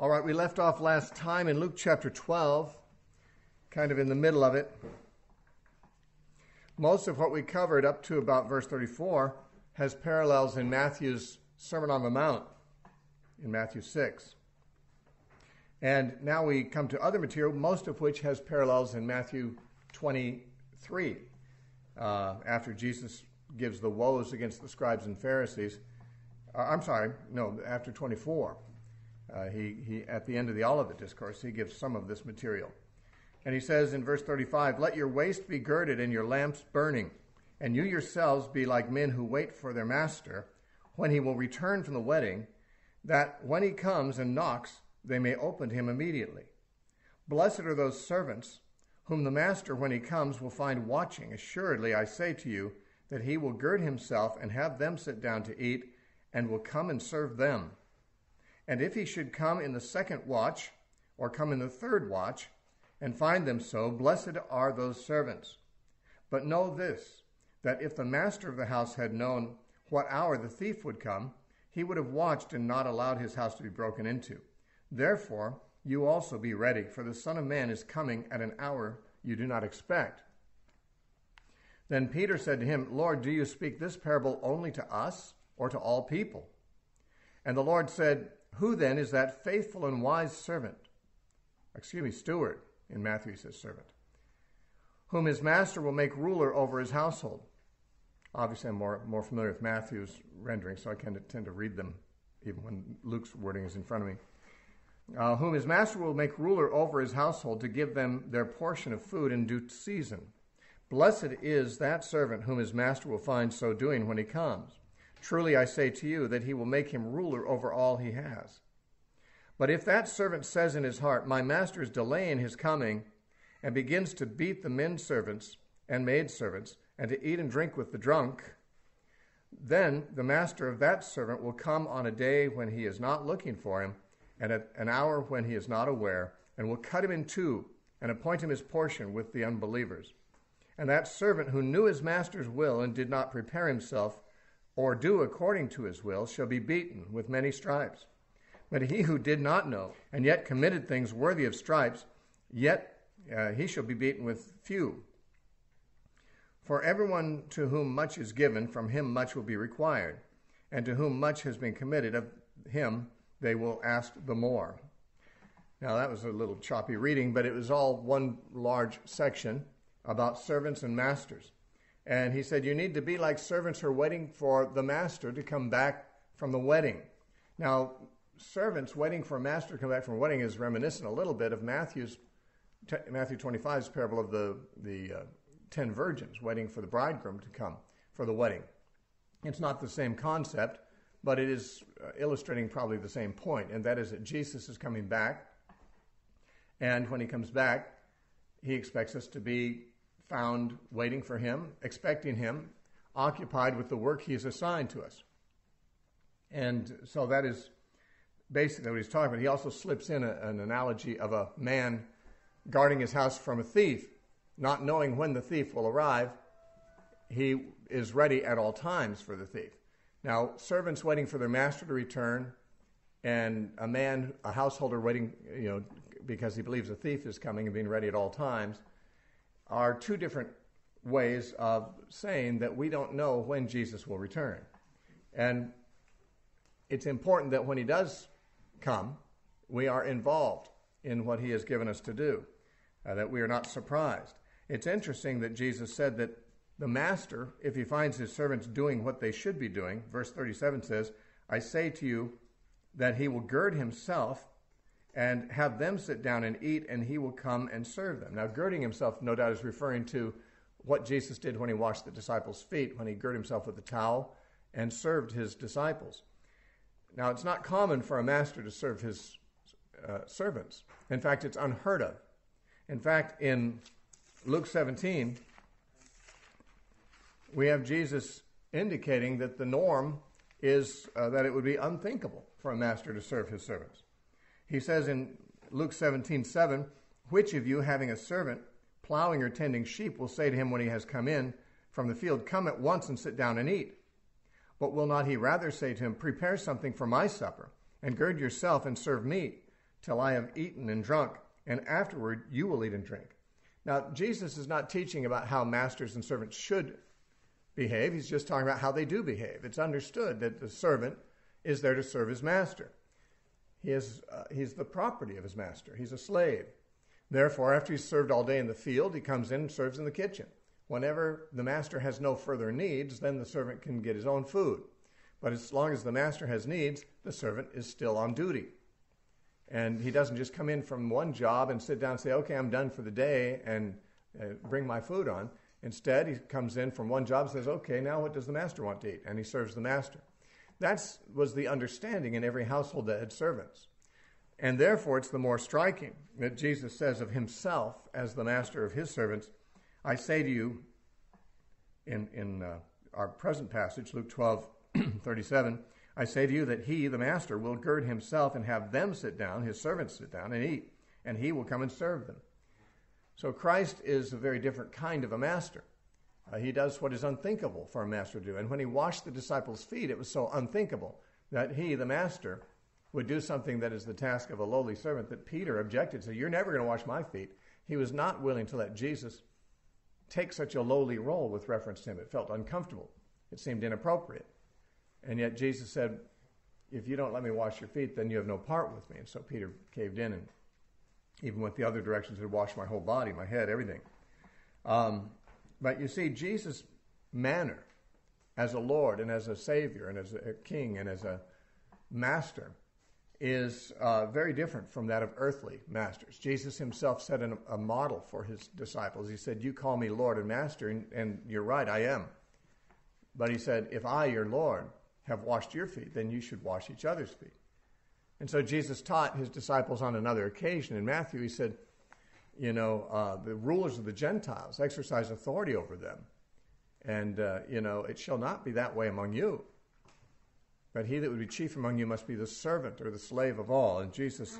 All right, we left off last time in Luke chapter 12, kind of in the middle of it. Most of what we covered up to about verse 34 has parallels in Matthew's Sermon on the Mount in Matthew 6. And now we come to other material, most of which has parallels in Matthew 23, uh, after Jesus gives the woes against the scribes and Pharisees. Uh, I'm sorry, no, after 24. Uh, he, he, at the end of the Olivet Discourse, he gives some of this material. And he says in verse 35 Let your waist be girded and your lamps burning, and you yourselves be like men who wait for their master when he will return from the wedding, that when he comes and knocks, they may open to him immediately. Blessed are those servants whom the master, when he comes, will find watching. Assuredly, I say to you, that he will gird himself and have them sit down to eat, and will come and serve them. And if he should come in the second watch, or come in the third watch, and find them so, blessed are those servants. But know this, that if the master of the house had known what hour the thief would come, he would have watched and not allowed his house to be broken into. Therefore, you also be ready, for the Son of Man is coming at an hour you do not expect. Then Peter said to him, Lord, do you speak this parable only to us or to all people? And the Lord said, who then is that faithful and wise servant? Excuse me, steward. In Matthew, he says servant. Whom his master will make ruler over his household. Obviously, I'm more, more familiar with Matthew's rendering, so I can tend to read them even when Luke's wording is in front of me. Uh, whom his master will make ruler over his household to give them their portion of food in due season. Blessed is that servant whom his master will find so doing when he comes. Truly I say to you that he will make him ruler over all he has. But if that servant says in his heart, My master is delaying his coming, and begins to beat the men servants and maid servants, and to eat and drink with the drunk, then the master of that servant will come on a day when he is not looking for him, and at an hour when he is not aware, and will cut him in two, and appoint him his portion with the unbelievers. And that servant who knew his master's will and did not prepare himself, or do according to his will shall be beaten with many stripes. But he who did not know and yet committed things worthy of stripes, yet uh, he shall be beaten with few. For everyone to whom much is given, from him much will be required, and to whom much has been committed, of him they will ask the more. Now, that was a little choppy reading, but it was all one large section about servants and masters. And he said, You need to be like servants who are waiting for the master to come back from the wedding. Now, servants waiting for a master to come back from a wedding is reminiscent a little bit of Matthew's Matthew 25's parable of the, the uh, ten virgins waiting for the bridegroom to come for the wedding. It's not the same concept, but it is uh, illustrating probably the same point, and that is that Jesus is coming back. And when he comes back, he expects us to be found waiting for him, expecting him, occupied with the work he has assigned to us. And so that is basically what he's talking about. He also slips in a, an analogy of a man guarding his house from a thief, not knowing when the thief will arrive. He is ready at all times for the thief. Now, servants waiting for their master to return, and a man, a householder waiting, you know, because he believes a thief is coming and being ready at all times, are two different ways of saying that we don't know when Jesus will return. And it's important that when he does come, we are involved in what he has given us to do, uh, that we are not surprised. It's interesting that Jesus said that the master, if he finds his servants doing what they should be doing, verse 37 says, I say to you that he will gird himself and have them sit down and eat, and he will come and serve them. Now, girding himself, no doubt, is referring to what Jesus did when he washed the disciples' feet, when he girded himself with a towel and served his disciples. Now, it's not common for a master to serve his uh, servants. In fact, it's unheard of. In fact, in Luke 17, we have Jesus indicating that the norm is uh, that it would be unthinkable for a master to serve his servants. He says in Luke 17, 7, which of you, having a servant plowing or tending sheep, will say to him when he has come in from the field, Come at once and sit down and eat? But will not he rather say to him, Prepare something for my supper, and gird yourself and serve me? till I have eaten and drunk, and afterward you will eat and drink. Now, Jesus is not teaching about how masters and servants should behave. He's just talking about how they do behave. It's understood that the servant is there to serve his master. He is, uh, he's the property of his master. He's a slave. Therefore, after he's served all day in the field, he comes in and serves in the kitchen. Whenever the master has no further needs, then the servant can get his own food. But as long as the master has needs, the servant is still on duty. And he doesn't just come in from one job and sit down and say, okay, I'm done for the day and uh, bring my food on. Instead, he comes in from one job and says, okay, now what does the master want to eat? And he serves the master. That was the understanding in every household that had servants. And therefore, it's the more striking that Jesus says of himself as the master of his servants, I say to you, in, in uh, our present passage, Luke 12, 37, I say to you that he, the master, will gird himself and have them sit down, his servants sit down and eat, and he will come and serve them. So Christ is a very different kind of a master. Uh, he does what is unthinkable for a master to do. And when he washed the disciples' feet, it was so unthinkable that he, the master, would do something that is the task of a lowly servant that Peter objected to. You're never going to wash my feet. He was not willing to let Jesus take such a lowly role with reference to him. It felt uncomfortable. It seemed inappropriate. And yet Jesus said, If you don't let me wash your feet, then you have no part with me. And so Peter caved in and even went the other direction, said, Wash my whole body, my head, everything. Um, but you see, Jesus' manner as a Lord and as a Savior and as a King and as a Master is uh, very different from that of earthly masters. Jesus himself set an, a model for his disciples. He said, You call me Lord and Master, and, and you're right, I am. But he said, If I, your Lord, have washed your feet, then you should wash each other's feet. And so Jesus taught his disciples on another occasion. In Matthew, he said, You know, uh, the rulers of the Gentiles exercise authority over them. And, uh, you know, it shall not be that way among you. But he that would be chief among you must be the servant or the slave of all. And Jesus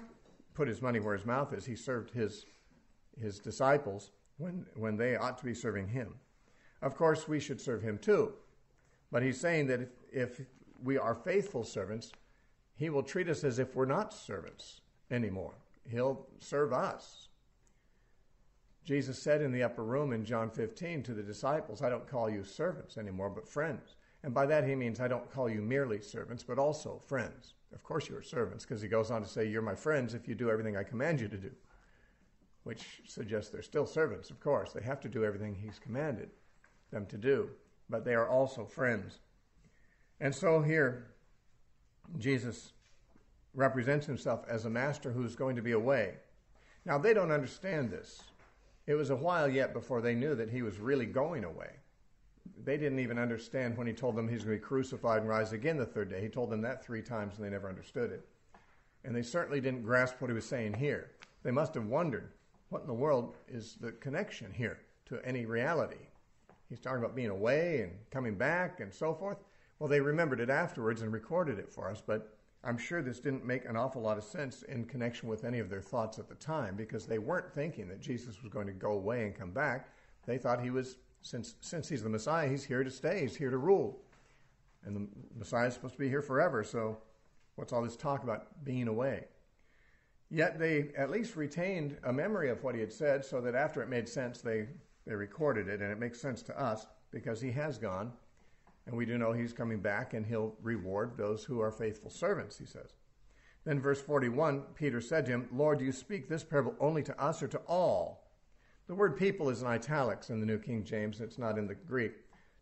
put his money where his mouth is. He served his, his disciples when, when they ought to be serving him. Of course, we should serve him too. But he's saying that if, if we are faithful servants, he will treat us as if we're not servants anymore. He'll serve us. Jesus said in the upper room in John 15 to the disciples, I don't call you servants anymore, but friends. And by that he means I don't call you merely servants, but also friends. Of course you are servants, because he goes on to say, You're my friends if you do everything I command you to do, which suggests they're still servants, of course. They have to do everything he's commanded them to do, but they are also friends. And so here, Jesus represents himself as a master who's going to be away. Now, they don't understand this. It was a while yet before they knew that he was really going away they didn't even understand when he told them he's going to be crucified and rise again the third day. He told them that three times and they never understood it. And they certainly didn't grasp what he was saying here. They must have wondered what in the world is the connection here to any reality. He's talking about being away and coming back and so forth. Well, they remembered it afterwards and recorded it for us, but I'm sure this didn't make an awful lot of sense in connection with any of their thoughts at the time because they weren't thinking that Jesus was going to go away and come back. They thought he was since, since he's the Messiah, he's here to stay, he's here to rule. And the Messiah is supposed to be here forever, so what's all this talk about being away? Yet they at least retained a memory of what he had said so that after it made sense, they, they recorded it, and it makes sense to us because he has gone, and we do know he's coming back, and he'll reward those who are faithful servants, he says. Then, verse 41, Peter said to him, Lord, do you speak this parable only to us or to all? The word people is in italics in the New King James, it's not in the Greek.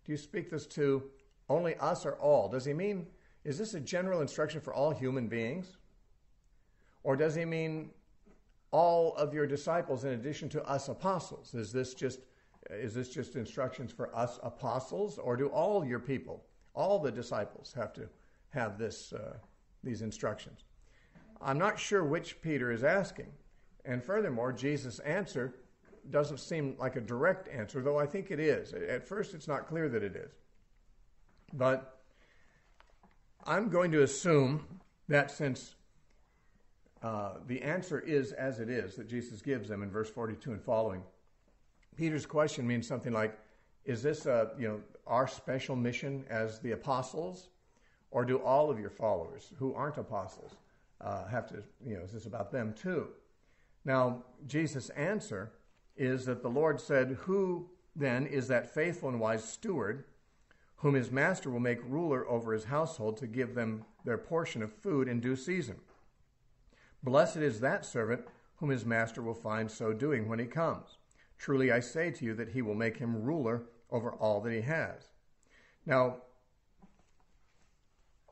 Do you speak this to only us or all? Does he mean, is this a general instruction for all human beings? Or does he mean all of your disciples in addition to us apostles? Is this just is this just instructions for us apostles, or do all your people, all the disciples, have to have this uh, these instructions? I'm not sure which Peter is asking. And furthermore, Jesus' answer doesn't seem like a direct answer, though I think it is. At first, it's not clear that it is. But I'm going to assume that since uh, the answer is as it is that Jesus gives them in verse 42 and following, Peter's question means something like, "Is this a, you know our special mission as the apostles, or do all of your followers who aren't apostles uh, have to, you know, is this about them too? Now, Jesus' answer is that the Lord said, Who then is that faithful and wise steward whom his master will make ruler over his household to give them their portion of food in due season? Blessed is that servant whom his master will find so doing when he comes. Truly I say to you that he will make him ruler over all that he has. Now,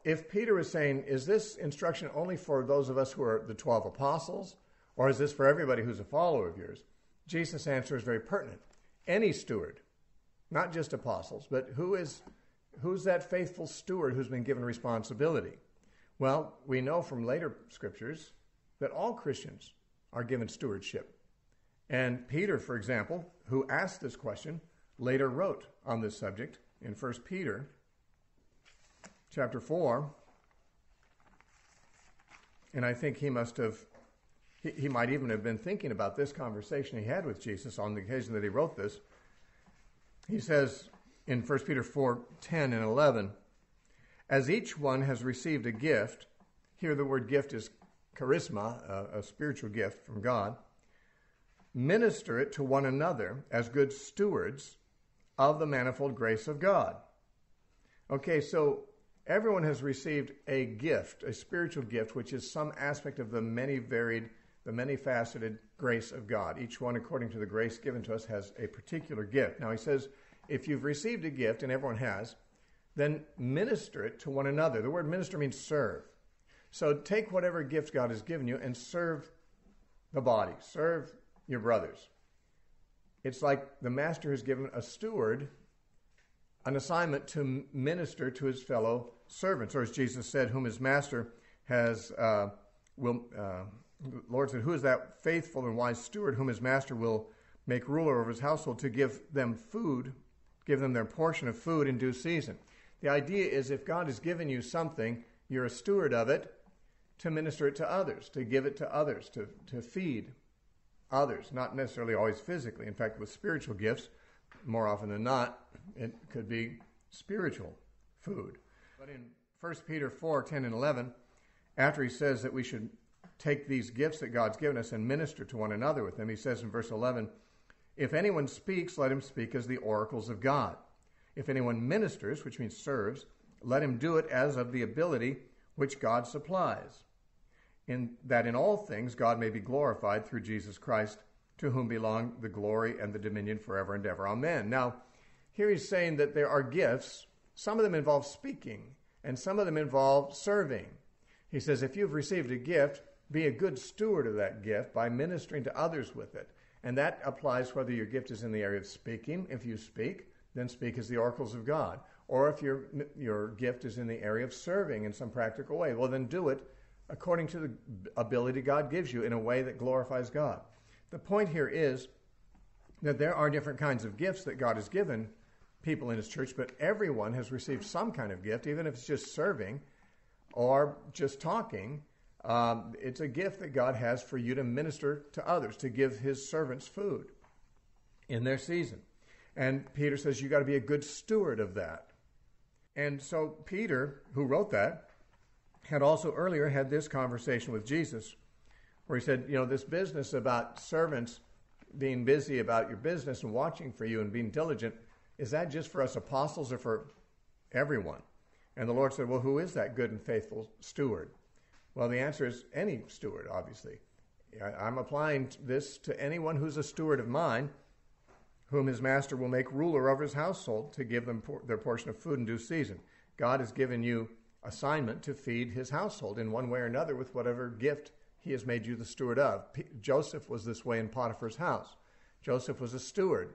if Peter is saying, is this instruction only for those of us who are the 12 apostles, or is this for everybody who's a follower of yours? Jesus' answer is very pertinent. Any steward, not just apostles, but who is who's that faithful steward who's been given responsibility? Well, we know from later scriptures that all Christians are given stewardship. And Peter, for example, who asked this question, later wrote on this subject in 1 Peter chapter 4. And I think he must have, he, he might even have been thinking about this conversation he had with Jesus on the occasion that he wrote this. He says in 1 Peter 4 10 and 11, as each one has received a gift, here the word gift is charisma, a, a spiritual gift from God, minister it to one another as good stewards of the manifold grace of God. Okay, so everyone has received a gift, a spiritual gift, which is some aspect of the many varied, the many faceted grace of God. Each one, according to the grace given to us, has a particular gift. Now, he says, if you've received a gift, and everyone has, then minister it to one another. The word minister means serve. So take whatever gift God has given you and serve the body, serve your brothers. It's like the master has given a steward an assignment to minister to his fellow servants, or as Jesus said, whom his master has uh, will. Uh, Lord said, "Who is that faithful and wise steward whom his master will make ruler over his household to give them food, give them their portion of food in due season?" The idea is, if God has given you something, you're a steward of it to minister it to others, to give it to others, to, to feed others, not necessarily always physically. In fact, with spiritual gifts, more often than not, it could be spiritual food. But in 1 Peter 4 10 and 11, after he says that we should take these gifts that God's given us and minister to one another with them, he says in verse 11, If anyone speaks, let him speak as the oracles of God. If anyone ministers, which means serves, let him do it as of the ability which God supplies, in that in all things God may be glorified through Jesus Christ, to whom belong the glory and the dominion forever and ever. Amen. Now, here he's saying that there are gifts. Some of them involve speaking, and some of them involve serving. He says, if you've received a gift, be a good steward of that gift by ministering to others with it. And that applies whether your gift is in the area of speaking. If you speak, then speak as the oracles of God. Or if your, your gift is in the area of serving in some practical way, well, then do it according to the ability God gives you in a way that glorifies God. The point here is that there are different kinds of gifts that God has given people in His church, but everyone has received some kind of gift, even if it's just serving or just talking. Um, it's a gift that God has for you to minister to others, to give His servants food in their season. And Peter says you got to be a good steward of that. And so Peter, who wrote that, had also earlier had this conversation with Jesus where he said, you know, this business about servants being busy about your business and watching for you and being diligent, is that just for us apostles or for everyone? And the Lord said, well, who is that good and faithful steward? Well, the answer is any steward, obviously. I'm applying this to anyone who's a steward of mine whom his master will make ruler over his household to give them por- their portion of food in due season. God has given you assignment to feed his household in one way or another with whatever gift he has made you the steward of. P- Joseph was this way in Potiphar's house. Joseph was a steward.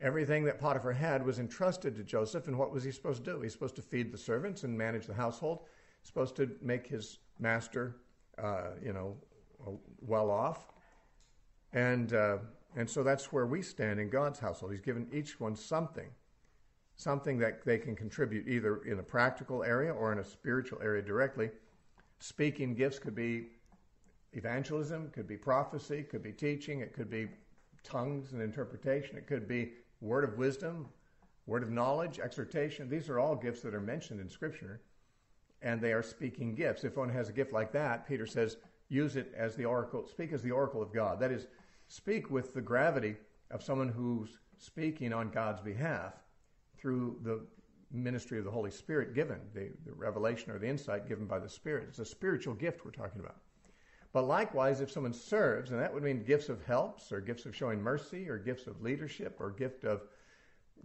Everything that Potiphar had was entrusted to Joseph, and what was he supposed to do? He's supposed to feed the servants and manage the household. He's supposed to make his master, uh, you know, well off. And uh, and so that's where we stand in God's household. He's given each one something, something that they can contribute either in a practical area or in a spiritual area directly. Speaking gifts could be evangelism, could be prophecy, could be teaching, it could be tongues and interpretation, it could be word of wisdom, word of knowledge, exhortation. These are all gifts that are mentioned in Scripture. and they are speaking gifts. If one has a gift like that, Peter says, use it as the oracle, speak as the oracle of God. That is, speak with the gravity of someone who's speaking on God's behalf through the ministry of the Holy Spirit given, the, the revelation or the insight given by the Spirit. It's a spiritual gift we're talking about. But likewise, if someone serves, and that would mean gifts of helps or gifts of showing mercy or gifts of leadership or gift of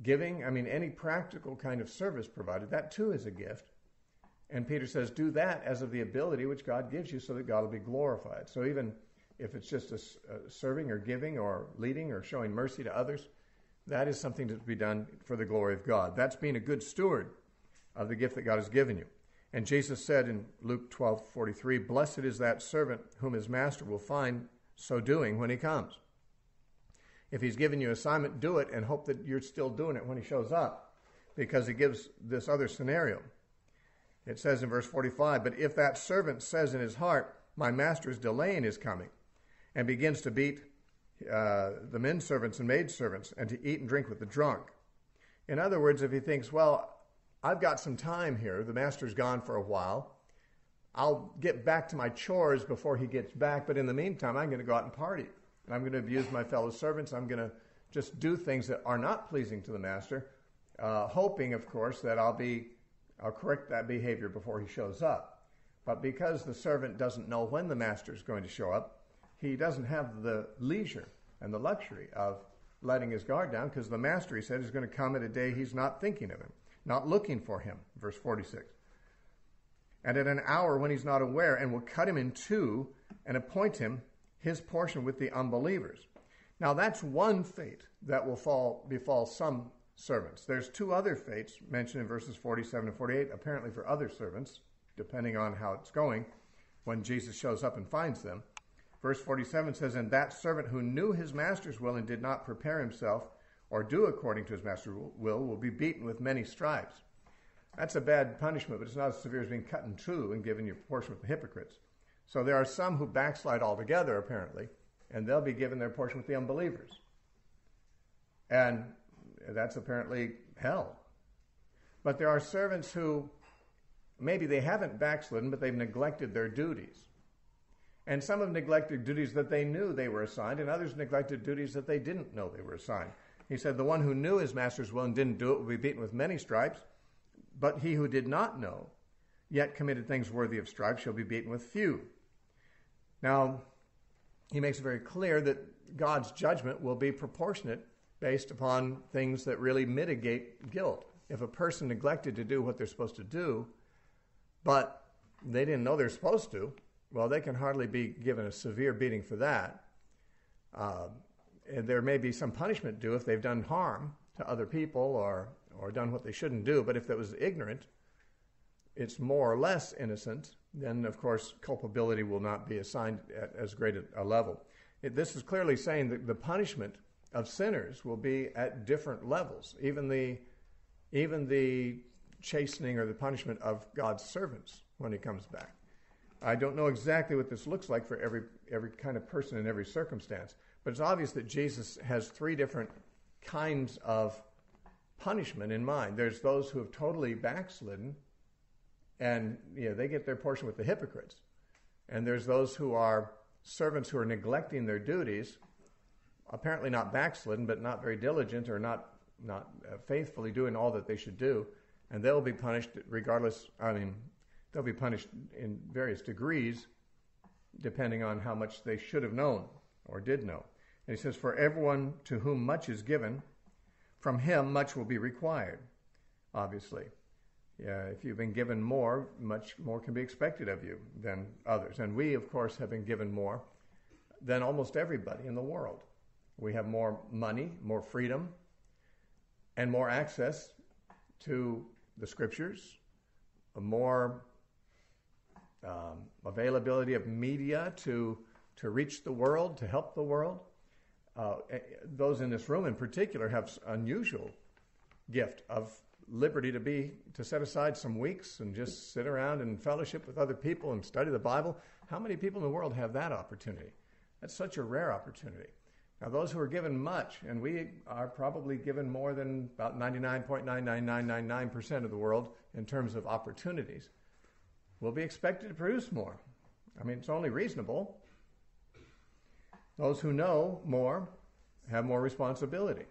giving, I mean, any practical kind of service provided, that too is a gift. And Peter says, do that as of the ability which God gives you so that God will be glorified. So even if it's just a, a serving or giving or leading or showing mercy to others, that is something to be done for the glory of God. That's being a good steward of the gift that God has given you. And Jesus said in Luke 12 43, Blessed is that servant whom his master will find so doing when he comes. If he's given you assignment, do it and hope that you're still doing it when he shows up, because he gives this other scenario. It says in verse 45, But if that servant says in his heart, My master is delaying his coming, and begins to beat uh, the men servants and maid servants, and to eat and drink with the drunk. In other words, if he thinks, Well, I've got some time here, the master's gone for a while, I'll get back to my chores before he gets back, but in the meantime, I'm going to go out and party. And I'm going to abuse my fellow servants. I'm going to just do things that are not pleasing to the master, uh, hoping, of course, that I'll be I'll correct that behavior before he shows up. But because the servant doesn't know when the master is going to show up, he doesn't have the leisure and the luxury of letting his guard down because the master, he said, is going to come at a day he's not thinking of him, not looking for him. Verse 46. And at an hour when he's not aware, and will cut him in two and appoint him his portion with the unbelievers. Now that's one fate that will fall befall some servants. There's two other fates mentioned in verses 47 and 48, apparently for other servants, depending on how it's going, when Jesus shows up and finds them. Verse 47 says, And that servant who knew his master's will and did not prepare himself or do according to his master's will will be beaten with many stripes. That's a bad punishment, but it's not as severe as being cut in two and given your portion with the hypocrites. So there are some who backslide altogether, apparently, and they'll be given their portion with the unbelievers. And that's apparently hell. But there are servants who maybe they haven't backslidden, but they've neglected their duties. And some have neglected duties that they knew they were assigned, and others neglected duties that they didn't know they were assigned. He said, The one who knew his master's will and didn't do it will be beaten with many stripes, but he who did not know, yet committed things worthy of stripes, shall be beaten with few. Now, he makes it very clear that God's judgment will be proportionate based upon things that really mitigate guilt. If a person neglected to do what they're supposed to do, but they didn't know they're supposed to, well, they can hardly be given a severe beating for that. Uh, and there may be some punishment due if they've done harm to other people or, or done what they shouldn't do, but if it was ignorant, it's more or less innocent, then of course culpability will not be assigned at as great a level. It, this is clearly saying that the punishment of sinners will be at different levels. Even the, even the chastening or the punishment of God's servants when he comes back. I don't know exactly what this looks like for every, every kind of person in every circumstance, but it's obvious that Jesus has three different kinds of punishment in mind. There's those who have totally backslidden, and you know, they get their portion with the hypocrites. And there's those who are servants who are neglecting their duties, apparently not backslidden, but not very diligent or not, not uh, faithfully doing all that they should do. And they'll be punished regardless, I mean, they'll be punished in various degrees depending on how much they should have known or did know. And he says, For everyone to whom much is given, from him much will be required, obviously. Yeah, if you've been given more, much more can be expected of you than others. And we, of course, have been given more than almost everybody in the world. We have more money, more freedom, and more access to the scriptures, more um, availability of media to, to reach the world, to help the world. Uh, eh, those in this room in particular have unusual gift of liberty to be to set aside some weeks and just sit around and fellowship with other people and study the Bible. How many people in the world have that opportunity? That's such a rare opportunity. Now, those who are given much, and we are probably given more than about 99.99999% of the world in terms of opportunities. Will be expected to produce more. I mean, it's only reasonable. Those who know more have more responsibility.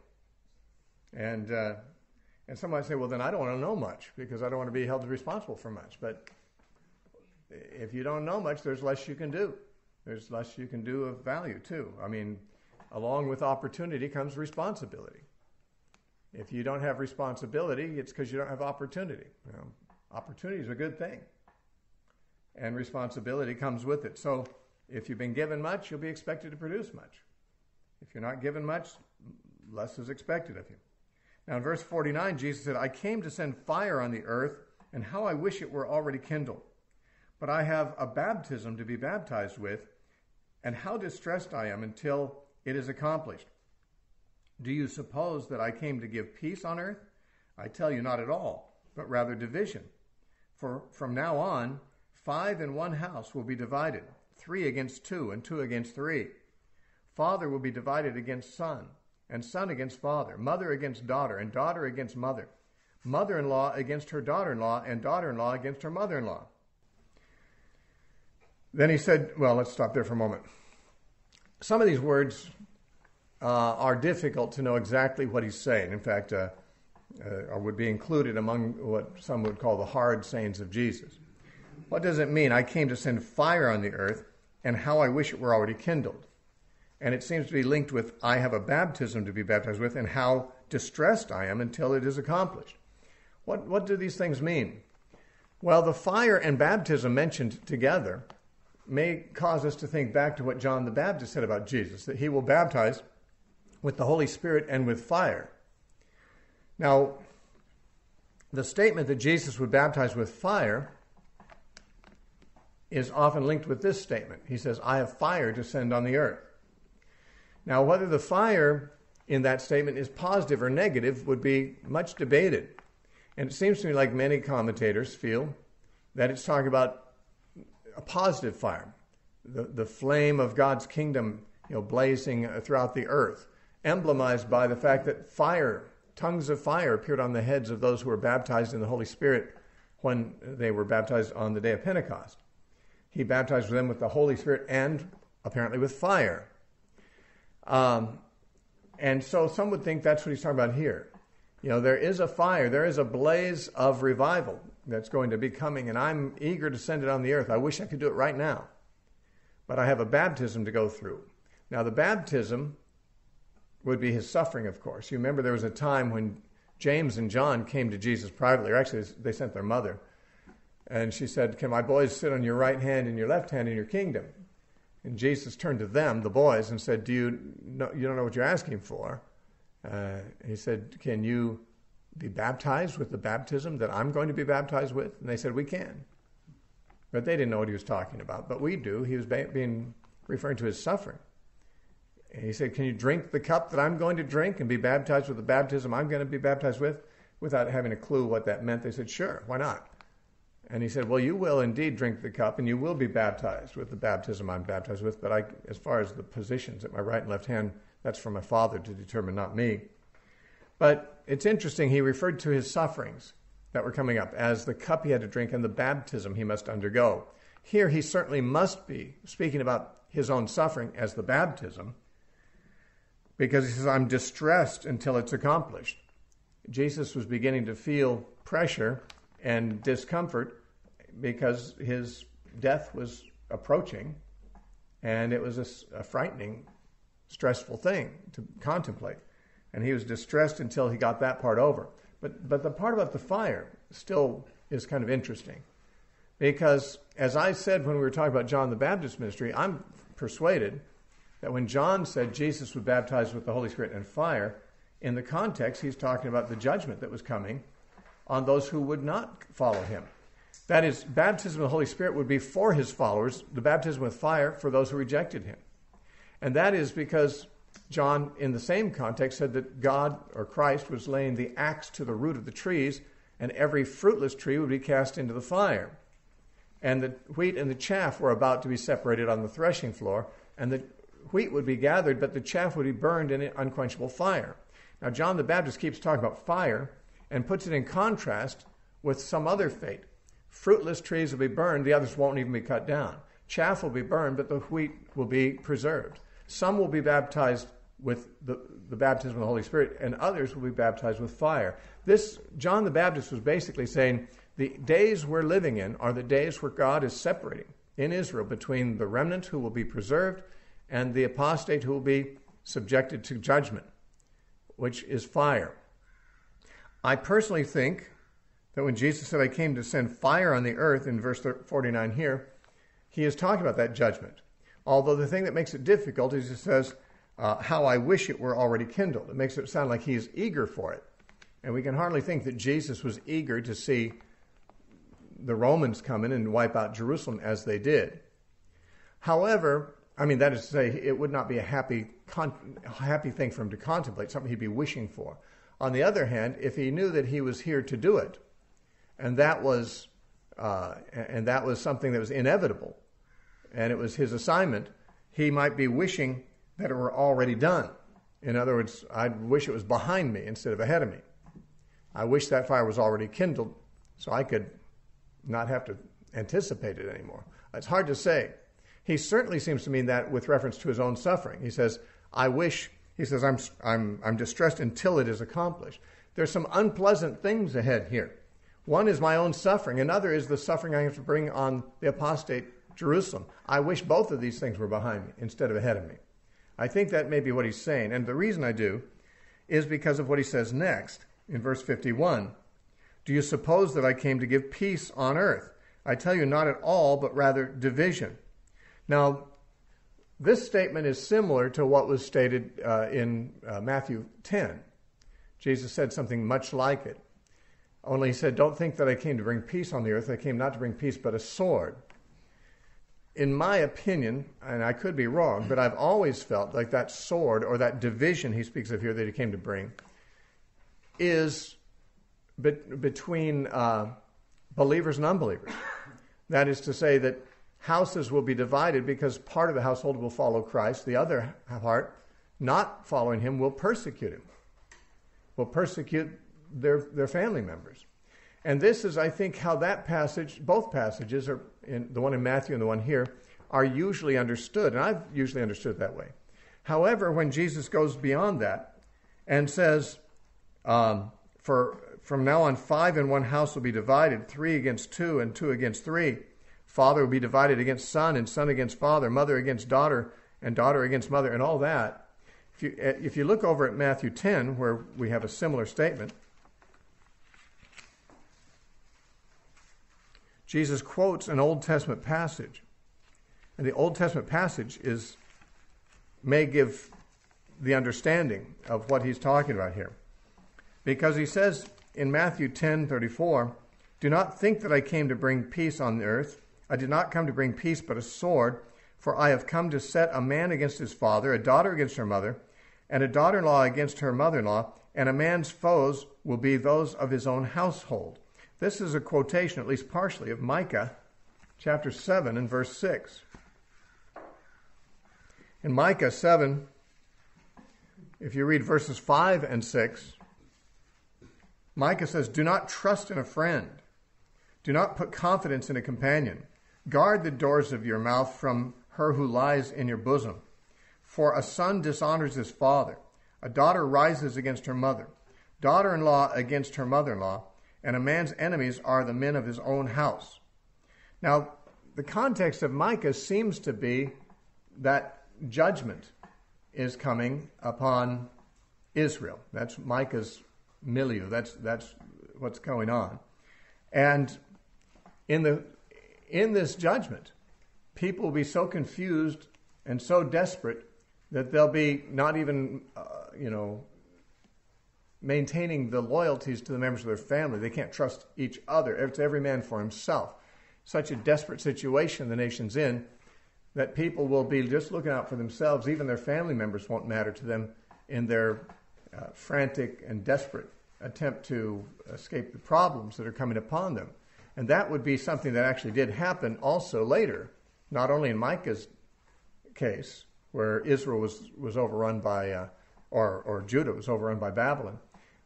And, uh, and some might say, well, then I don't want to know much because I don't want to be held responsible for much. But if you don't know much, there's less you can do. There's less you can do of value, too. I mean, along with opportunity comes responsibility. If you don't have responsibility, it's because you don't have opportunity. You know, opportunity is a good thing, and responsibility comes with it. So, if you've been given much, you'll be expected to produce much. If you're not given much, less is expected of you. Now, in verse 49, Jesus said, I came to send fire on the earth, and how I wish it were already kindled. But I have a baptism to be baptized with, and how distressed I am until it is accomplished. Do you suppose that I came to give peace on earth? I tell you, not at all, but rather division. For from now on, five in one house will be divided, three against two, and two against three. Father will be divided against son, and son against father, mother against daughter, and daughter against mother, mother in law against her daughter in law, and daughter in law against her mother in law. Then he said, well, let's stop there for a moment. Some of these words uh, are difficult to know exactly what he's saying. In fact, uh, uh, or would be included among what some would call the hard sayings of Jesus. What does it mean? I came to send fire on the earth, and how I wish it were already kindled. And it seems to be linked with I have a baptism to be baptized with, and how distressed I am until it is accomplished. What, what do these things mean? Well, the fire and baptism mentioned together may cause us to think back to what John the Baptist said about Jesus, that he will baptize with the Holy Spirit and with fire. Now, the statement that Jesus would baptize with fire is often linked with this statement. He says, I have fire to send on the earth. Now, whether the fire in that statement is positive or negative would be much debated. And it seems to me like many commentators feel that it's talking about a positive fire, the, the flame of God's kingdom you know, blazing throughout the earth emblemized by the fact that fire, tongues of fire, appeared on the heads of those who were baptized in the Holy Spirit when they were baptized on the day of Pentecost. He baptized them with the Holy Spirit and apparently with fire. Um, and so some would think that's what he's talking about here. You know, there is a fire, there is a blaze of revival that's going to be coming, and I'm eager to send it on the earth. I wish I could do it right now. But I have a baptism to go through. Now, the baptism would be his suffering, of course. You remember there was a time when James and John came to Jesus privately, or actually, they sent their mother. And she said, Can my boys sit on your right hand and your left hand in your kingdom? And Jesus turned to them, the boys, and said, Do you know, you don't know what you're asking for? Uh, he said, Can you be baptized with the baptism that I'm going to be baptized with? And they said, We can. But they didn't know what he was talking about. But we do. He was being referring to his suffering. And he said, Can you drink the cup that I'm going to drink and be baptized with the baptism I'm going to be baptized with? Without having a clue what that meant, they said, Sure, why not? And he said, Well, you will indeed drink the cup and you will be baptized with the baptism I'm baptized with. But I, as far as the positions at my right and left hand, that's for my Father to determine, not me. But it's interesting, he referred to his sufferings that were coming up as the cup he had to drink and the baptism he must undergo. Here, he certainly must be speaking about his own suffering as the baptism because he says, I'm distressed until it's accomplished. Jesus was beginning to feel pressure and discomfort because his death was approaching, and it was a, a, frightening, stressful thing to contemplate. And he was distressed until he got that part over. But, but the part about the fire still is kind of interesting. Because, as I said when we were talking about John the Baptist ministry, I'm persuaded that when John said Jesus would baptize with the Holy Spirit and fire, in the context, he's talking about the judgment that was coming on those who would not follow him. That is, baptism of the Holy Spirit would be for his followers, the baptism with fire for those who rejected him. And that is because John, in the same context, said that God or Christ was laying the axe to the root of the trees, and every fruitless tree would be cast into the fire. And the wheat and the chaff were about to be separated on the threshing floor, and the wheat would be gathered, but the chaff would be burned in an unquenchable fire. Now, John the Baptist keeps talking about fire and puts it in contrast with some other fate Fruitless trees will be burned, the others won't even be cut down. Chaff will be burned, but the wheat will be preserved. Some will be baptized with the, the baptism of the Holy Spirit, and others will be baptized with fire. This, John the Baptist was basically saying the days we're living in are the days where God is separating in Israel between the remnant who will be preserved and the apostate who will be subjected to judgment, which is fire. I personally think that when Jesus said, I came to send fire on the earth in verse 49 here, he is talking about that judgment. Although the thing that makes it difficult is he says, uh, How I wish it were already kindled. It makes it sound like he is eager for it. And we can hardly think that Jesus was eager to see the Romans come in and wipe out Jerusalem as they did. However, I mean, that is to say, it would not be a happy, con- happy thing for him to contemplate, something he'd be wishing for. On the other hand, if he knew that he was here to do it, and that was, uh, and that was something that was inevitable, and it was his assignment, he might be wishing that it were already done. In other words, I wish it was behind me instead of ahead of me. I wish that fire was already kindled so I could not have to anticipate it anymore. It's hard to say. He certainly seems to mean that with reference to his own suffering. He says, I wish, he says, I'm, I'm, I'm distressed until it is accomplished. There's some unpleasant things ahead here. One is my own suffering, another is the suffering I have to bring on the apostate Jerusalem. I wish both of these things were behind me instead of ahead of me. I think that may be what he's saying. And the reason I do is because of what he says next in verse 51. Do you suppose that I came to give peace on earth? I tell you, not at all, but rather division. Now, this statement is similar to what was stated uh, in uh, Matthew 10. Jesus said something much like it. Only he said, Don't think that I came to bring peace on the earth. I came not to bring peace, but a sword. In my opinion, and I could be wrong, but I've always felt like that sword or that division he speaks of here that he came to bring is be- between uh, believers and unbelievers. That is to say, that houses will be divided because part of the household will follow Christ, the other part, not following him, will persecute him, will persecute their, their family members. And this is, I think, how that passage, both passages, are in, the one in Matthew and the one here, are usually understood. And I've usually understood that way. However, when Jesus goes beyond that and says, um, for from now on, five in one house will be divided, three against two, and two against three. Father will be divided against son, and son against father, mother against daughter, and daughter against mother, and all that. If you, if you look over at Matthew 10, where we have a similar statement, Jesus quotes an Old Testament passage. And the Old Testament passage is may give the understanding of what he's talking about here. Because he says in Matthew 10:34, "Do not think that I came to bring peace on the earth. I did not come to bring peace but a sword, for I have come to set a man against his father, a daughter against her mother, and a daughter-in-law against her mother-in-law, and a man's foes will be those of his own household." This is a quotation, at least partially, of Micah chapter 7 and verse 6. In Micah 7, if you read verses 5 and 6, Micah says, Do not trust in a friend. Do not put confidence in a companion. Guard the doors of your mouth from her who lies in your bosom. For a son dishonors his father, a daughter rises against her mother, daughter in law against her mother in law and a man's enemies are the men of his own house. Now, the context of Micah seems to be that judgment is coming upon Israel. That's Micah's milieu. That's, that's what's going on. And in, the, in this judgment, people will be so confused and so desperate that they'll be not even, uh, you know, maintaining the loyalties to the members of their family. They can't trust each other. It's every man for himself. Such a desperate situation the nation's in that people will be just looking out for themselves. Even their family members won't matter to them in their uh, frantic and desperate attempt to escape the problems that are coming upon them. And that would be something that actually did happen also later, not only in Micah's case, where Israel was, was overrun by, uh, or, or Judah was overrun by Babylon,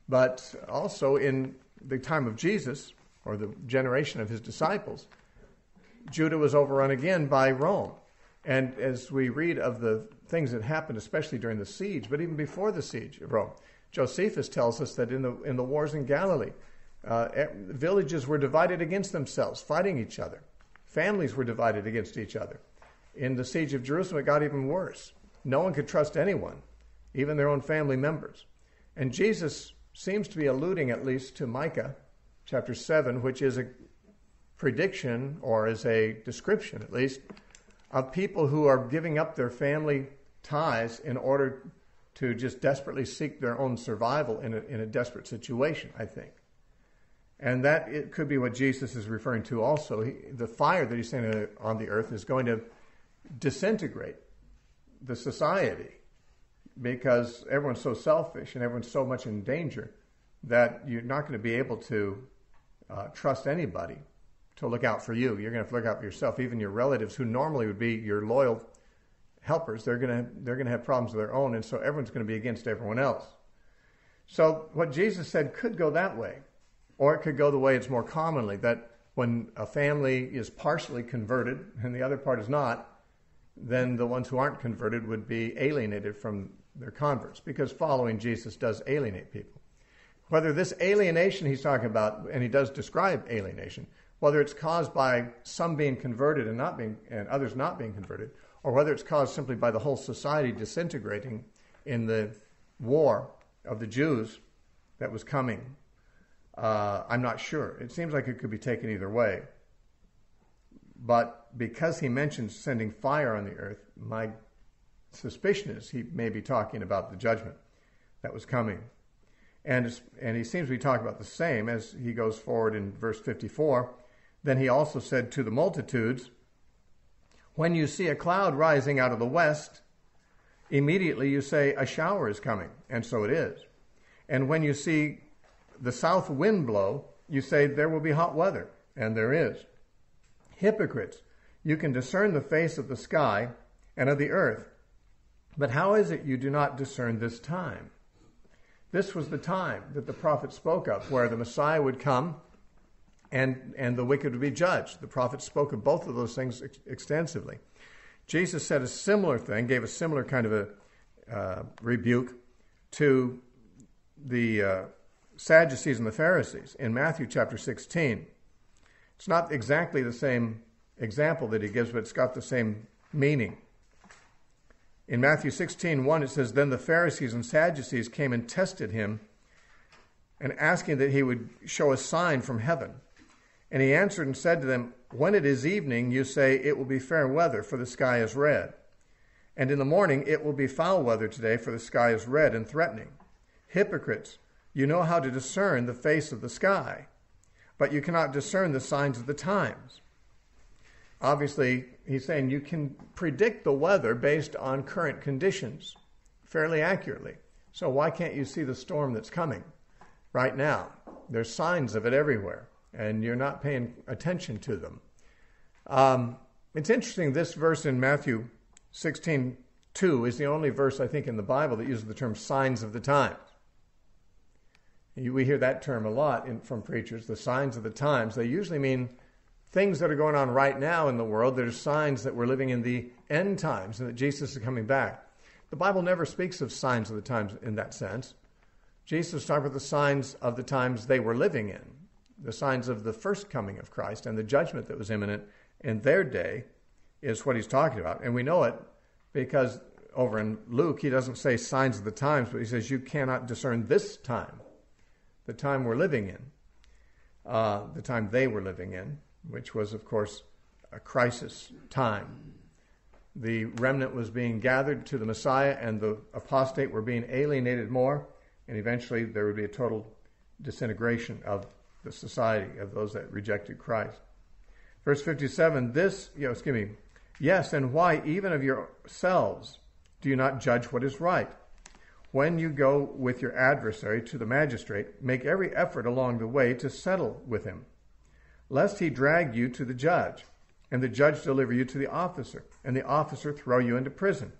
but also in the time of Jesus, or the generation of his disciples, Judah was overrun again by Rome. And as we read of the things that happened, especially during the siege, but even before the siege of Rome, Josephus tells us that in the, in the wars in Galilee, uh, villages were divided against themselves, fighting each other. Families were divided against each other. In the siege of Jerusalem, it got even worse. No one could trust anyone, even their own family members. And Jesus seems to be alluding at least to Micah chapter 7, which is a prediction or is a description at least of people who are giving up their family ties in order to just desperately seek their own survival in a, in a desperate situation, I think. And that it could be what Jesus is referring to also. He, the fire that he's sending on the earth is going to disintegrate the society because everyone's so selfish and everyone's so much in danger that you're not going to be able to uh, trust anybody to look out for you. You're going to have to look out for yourself. Even your relatives, who normally would be your loyal helpers, they're going to they're going to have problems of their own, and so everyone's going to be against everyone else. So what Jesus said could go that way, or it could go the way it's more commonly that when a family is partially converted and the other part is not, then the ones who aren't converted would be alienated from their converts because following Jesus does alienate people. Whether this alienation he's talking about, and he does describe alienation, whether it's caused by some being converted and not being and others not being converted, or whether it's caused simply by the whole society disintegrating in the war of the Jews that was coming, uh, I'm not sure. It seems like it could be taken either way. But because he mentions sending fire on the earth, my suspicion is he may be talking about the judgment that was coming. And, and he seems to be talking about the same as he goes forward in verse 54. Then he also said to the multitudes, When you see a cloud rising out of the west, immediately you say, A shower is coming. And so it is. And when you see the south wind blow, you say, There will be hot weather. And there is. Hypocrites, you can discern the face of the sky and of the earth, but how is it you do not discern this time? This was the time that the prophet spoke of, where the Messiah would come and, and the wicked would be judged. The prophet spoke of both of those things ex- extensively. Jesus said a similar thing, gave a similar kind of a uh, rebuke to the uh, Sadducees and the Pharisees in Matthew chapter 16. It's not exactly the same example that he gives, but it's got the same meaning. In Matthew 16, 1, it says, Then the Pharisees and Sadducees came and tested him and asking that he would show a sign from heaven. And he answered and said to them, When it is evening, you say, It will be fair weather, for the sky is red. And in the morning, it will be foul weather today, for the sky is red and threatening. Hypocrites, you know how to discern the face of the sky but you cannot discern the signs of the times. Obviously, he's saying you can predict the weather based on current conditions fairly accurately. So, why can't you see the storm that's coming right now? There's signs of it everywhere, and you're not paying attention to them. Um, it's interesting, this verse in Matthew 16 2 is the only verse, I think, in the Bible that uses the term signs of the times. We hear that term a lot in, from preachers, the signs of the times. They usually mean things that are going on right now in the world that are signs that we're living in the end times and that Jesus is coming back. The Bible never speaks of signs of the times in that sense. Jesus talked about the signs of the times they were living in, the signs of the first coming of Christ and the judgment that was imminent in their day is what he's talking about. And we know it because over in Luke, he doesn't say signs of the times, but he says, You cannot discern this time the time we're living in, uh, the time they were living in, which was, of course, a crisis time. The remnant was being gathered to the Messiah, and the apostate were being alienated more, and eventually there would be a total disintegration of the society of those that rejected Christ. Verse 57 This, you know, excuse me, yes, and why even of yourselves do you not judge what is right? When you go with your adversary to the magistrate, make every effort along the way to settle with him, lest he drag you to the judge, and the judge deliver you to the officer, and the officer throw you into prison.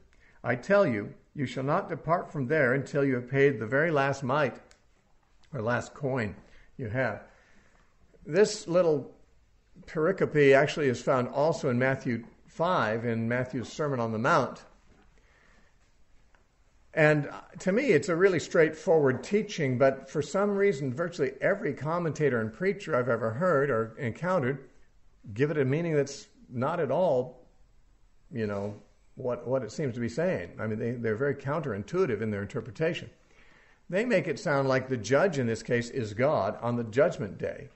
I tell you, you shall not depart from there until you have paid the very last mite or last coin you have. this little pericope actually is found also in Matthew 5, in Matthew's Sermon on the Mount. And to me, it's a really straightforward teaching, but for some reason, virtually every commentator and preacher I've ever heard or encountered give it a meaning that's not at all, you know, what, what it seems to be saying. I mean, they, they're very counterintuitive in their interpretation. They make it sound like the judge in this case is God on the judgment day.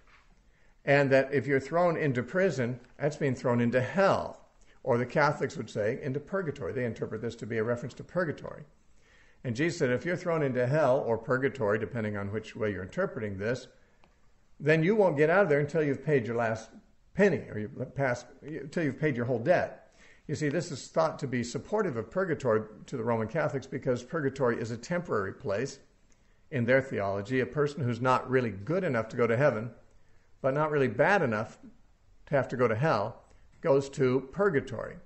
And that if you're thrown into prison, that's being thrown into hell. Or the Catholics would say into purgatory. They interpret this to be a reference to purgatory. And Jesus said, if you're thrown into hell or purgatory, depending on which way you're interpreting this, then you won't get out of there until you've paid your last penny or you pass until you've paid your whole debt. You see, this is thought to be supportive of purgatory to the Roman Catholics because purgatory is a temporary place in their theology. A person who's not really good enough to go to heaven, but not really bad enough to have to go to hell, goes to purgatory.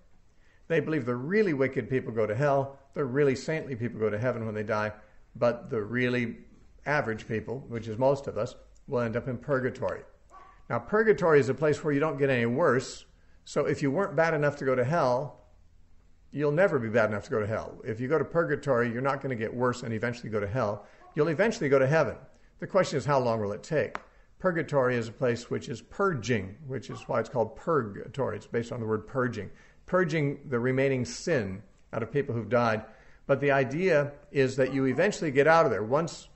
They believe the really wicked people go to hell, the really saintly people go to heaven when they die, but the really average people, which is most of us, will end up in purgatory. Now, purgatory is a place where you don't get any worse. So if you weren't bad enough to go to hell, you'll never be bad enough to go to hell. If you go to purgatory, you're not going to get worse and eventually go to hell. You'll eventually go to heaven. The question is, how long will it take? Purgatory is a place which is purging, which is why it's called purgatory. It's based on the word purging, purging the remaining sin out of people who've died. But the idea is that you eventually get out of there. Once,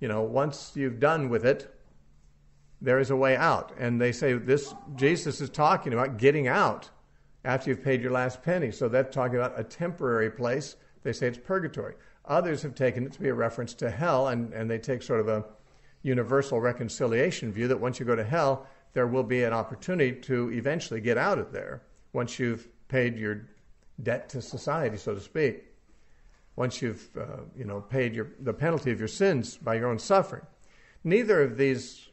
you know, once you've done with it, there is a way out. And they say this Jesus is talking about getting out after you've paid your last penny. So that's talking about a temporary place. They say it's purgatory. Others have taken it to be a reference to hell, and, and they take sort of a universal reconciliation view that once you go to hell, there will be an opportunity to eventually get out of there once you've paid your debt to society, so to speak. Once you've uh, you know paid your, the penalty of your sins by your own suffering. Neither of these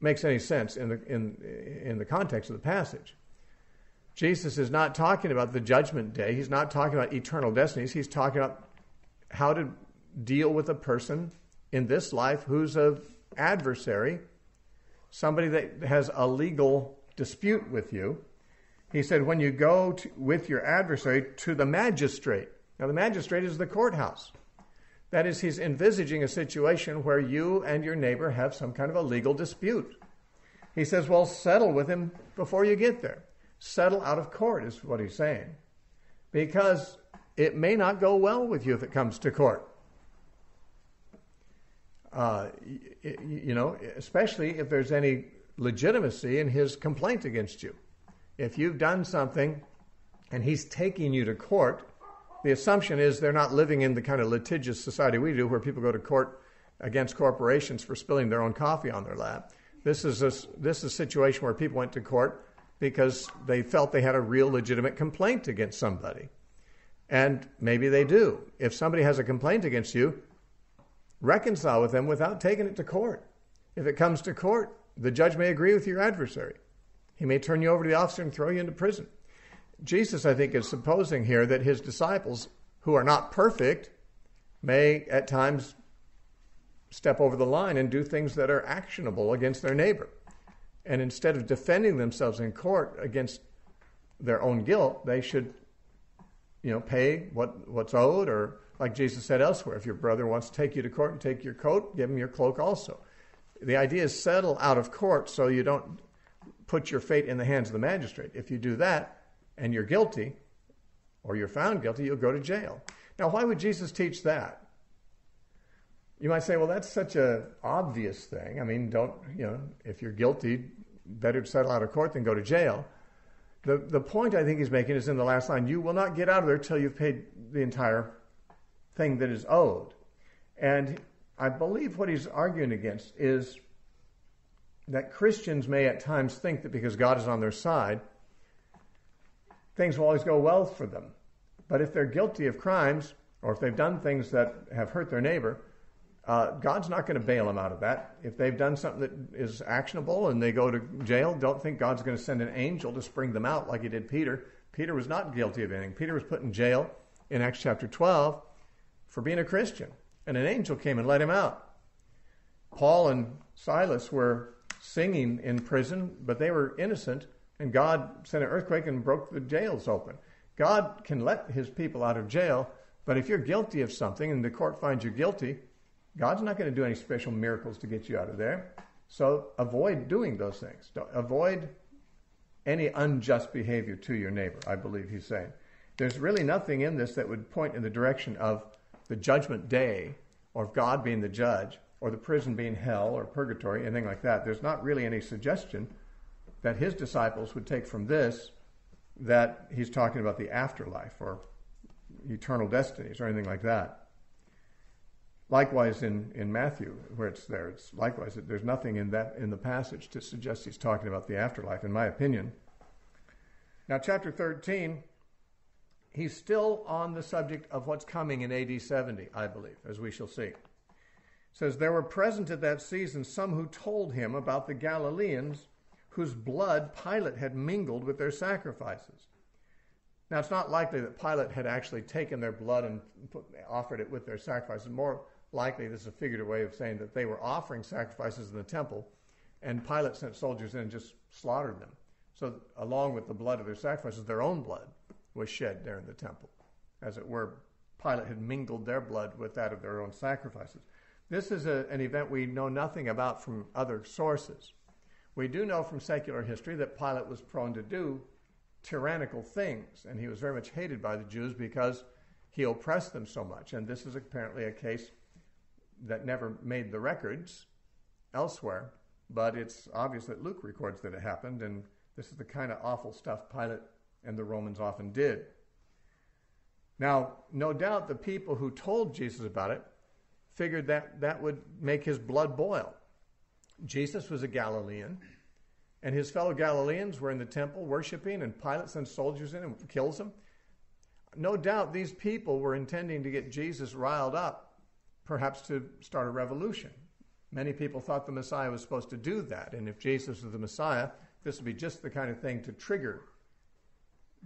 makes any sense in the, in, in the context of the passage. Jesus is not talking about the judgment day. He's not talking about eternal destinies. He's talking about how to deal with a person in this life who's an adversary, somebody that has a legal dispute with you. He said, when you go to, with your adversary to the magistrate. Now, the magistrate is the courthouse. That is, he's envisaging a situation where you and your neighbor have some kind of a legal dispute. He says, well, settle with him before you get there. Settle out of court is what he's saying. Because it may not go well with you if it comes to court. Uh, you know, especially if there's any legitimacy in his complaint against you. If you've done something and he's taking you to court, the assumption is they're not living in the kind of litigious society we do where people go to court against corporations for spilling their own coffee on their lap. This is a, this is a situation where people went to court because they felt they had a real legitimate complaint against somebody. And maybe they do. If somebody has a complaint against you, reconcile with them without taking it to court. If it comes to court, the judge may agree with your adversary. He may turn you over to the officer and throw you into prison. Jesus, I think, is supposing here that his disciples, who are not perfect, may at times step over the line and do things that are actionable against their neighbor. And instead of defending themselves in court against their own guilt, they should, you know, pay what, what's owed, or like Jesus said elsewhere, if your brother wants to take you to court and take your coat, give him your cloak also. The idea is settle out of court so you don't put your fate in the hands of the magistrate. If you do that, and you're guilty, or you're found guilty, you'll go to jail. Now, why would Jesus teach that? You might say, well, that's such an obvious thing. I mean, don't, you know, if you're guilty, better settle out of court than go to jail. The, the point I think he's making is in the last line you will not get out of there till you've paid the entire thing that is owed. And I believe what he's arguing against is that Christians may at times think that because God is on their side, things will always go well for them. But if they're guilty of crimes, or if they've done things that have hurt their neighbor, uh, God's not going to bail them out of that. If they've done something that is actionable and they go to jail, don't think God's going to send an angel to spring them out like he did Peter. Peter was not guilty of anything. Peter was put in jail in Acts chapter 12 for being a Christian, and an angel came and let him out. Paul and Silas were singing in prison, but they were innocent, and God sent an earthquake and broke the jails open. God can let his people out of jail, but if you're guilty of something and the court finds you guilty, God's not going to do any special miracles to get you out of there. So avoid doing those things. Avoid any unjust behavior to your neighbor, I believe he's saying. There's really nothing in this that would point in the direction of the judgment day or of God being the judge or the prison being hell or purgatory, anything like that. There's not really any suggestion that his disciples would take from this that he's talking about the afterlife or eternal destinies or anything like that. Likewise, in, in Matthew, where it's there, it's likewise there's nothing in that in the passage to suggest he's talking about the afterlife, in my opinion. Now, chapter 13, he's still on the subject of what's coming in AD 70, I believe, as we shall see. Says there were present at that season some who told him about the Galileans whose blood Pilate had mingled with their sacrifices. Now, it's not likely that Pilate had actually taken their blood and put, offered it with their sacrifices. More likely this is a figurative way of saying that they were offering sacrifices in the temple, and Pilate sent soldiers in and just slaughtered them. So, along with the blood of their sacrifices, their own blood was shed there in the temple. As it were, Pilate had mingled their blood with that of their own sacrifices. This is a, an event we know nothing about from other sources. We do know from secular history that Pilate was prone to do tyrannical things, and he was very much hated by the Jews because he oppressed them so much. And this is apparently a case that never made the records elsewhere, but it's obvious that Luke records that it happened, and this is the kind of awful stuff Pilate and the Romans often did. Now, no doubt the people who told Jesus about it figured that that would make his blood boil. Jesus was a Galilean, and his fellow Galileans were in the temple worshiping, and Pilate sends soldiers in and kills them. No doubt these people were intending to get Jesus riled up perhaps to start a revolution. Many people thought the Messiah was supposed to do that, and if Jesus was the Messiah, this would be just the kind of thing to trigger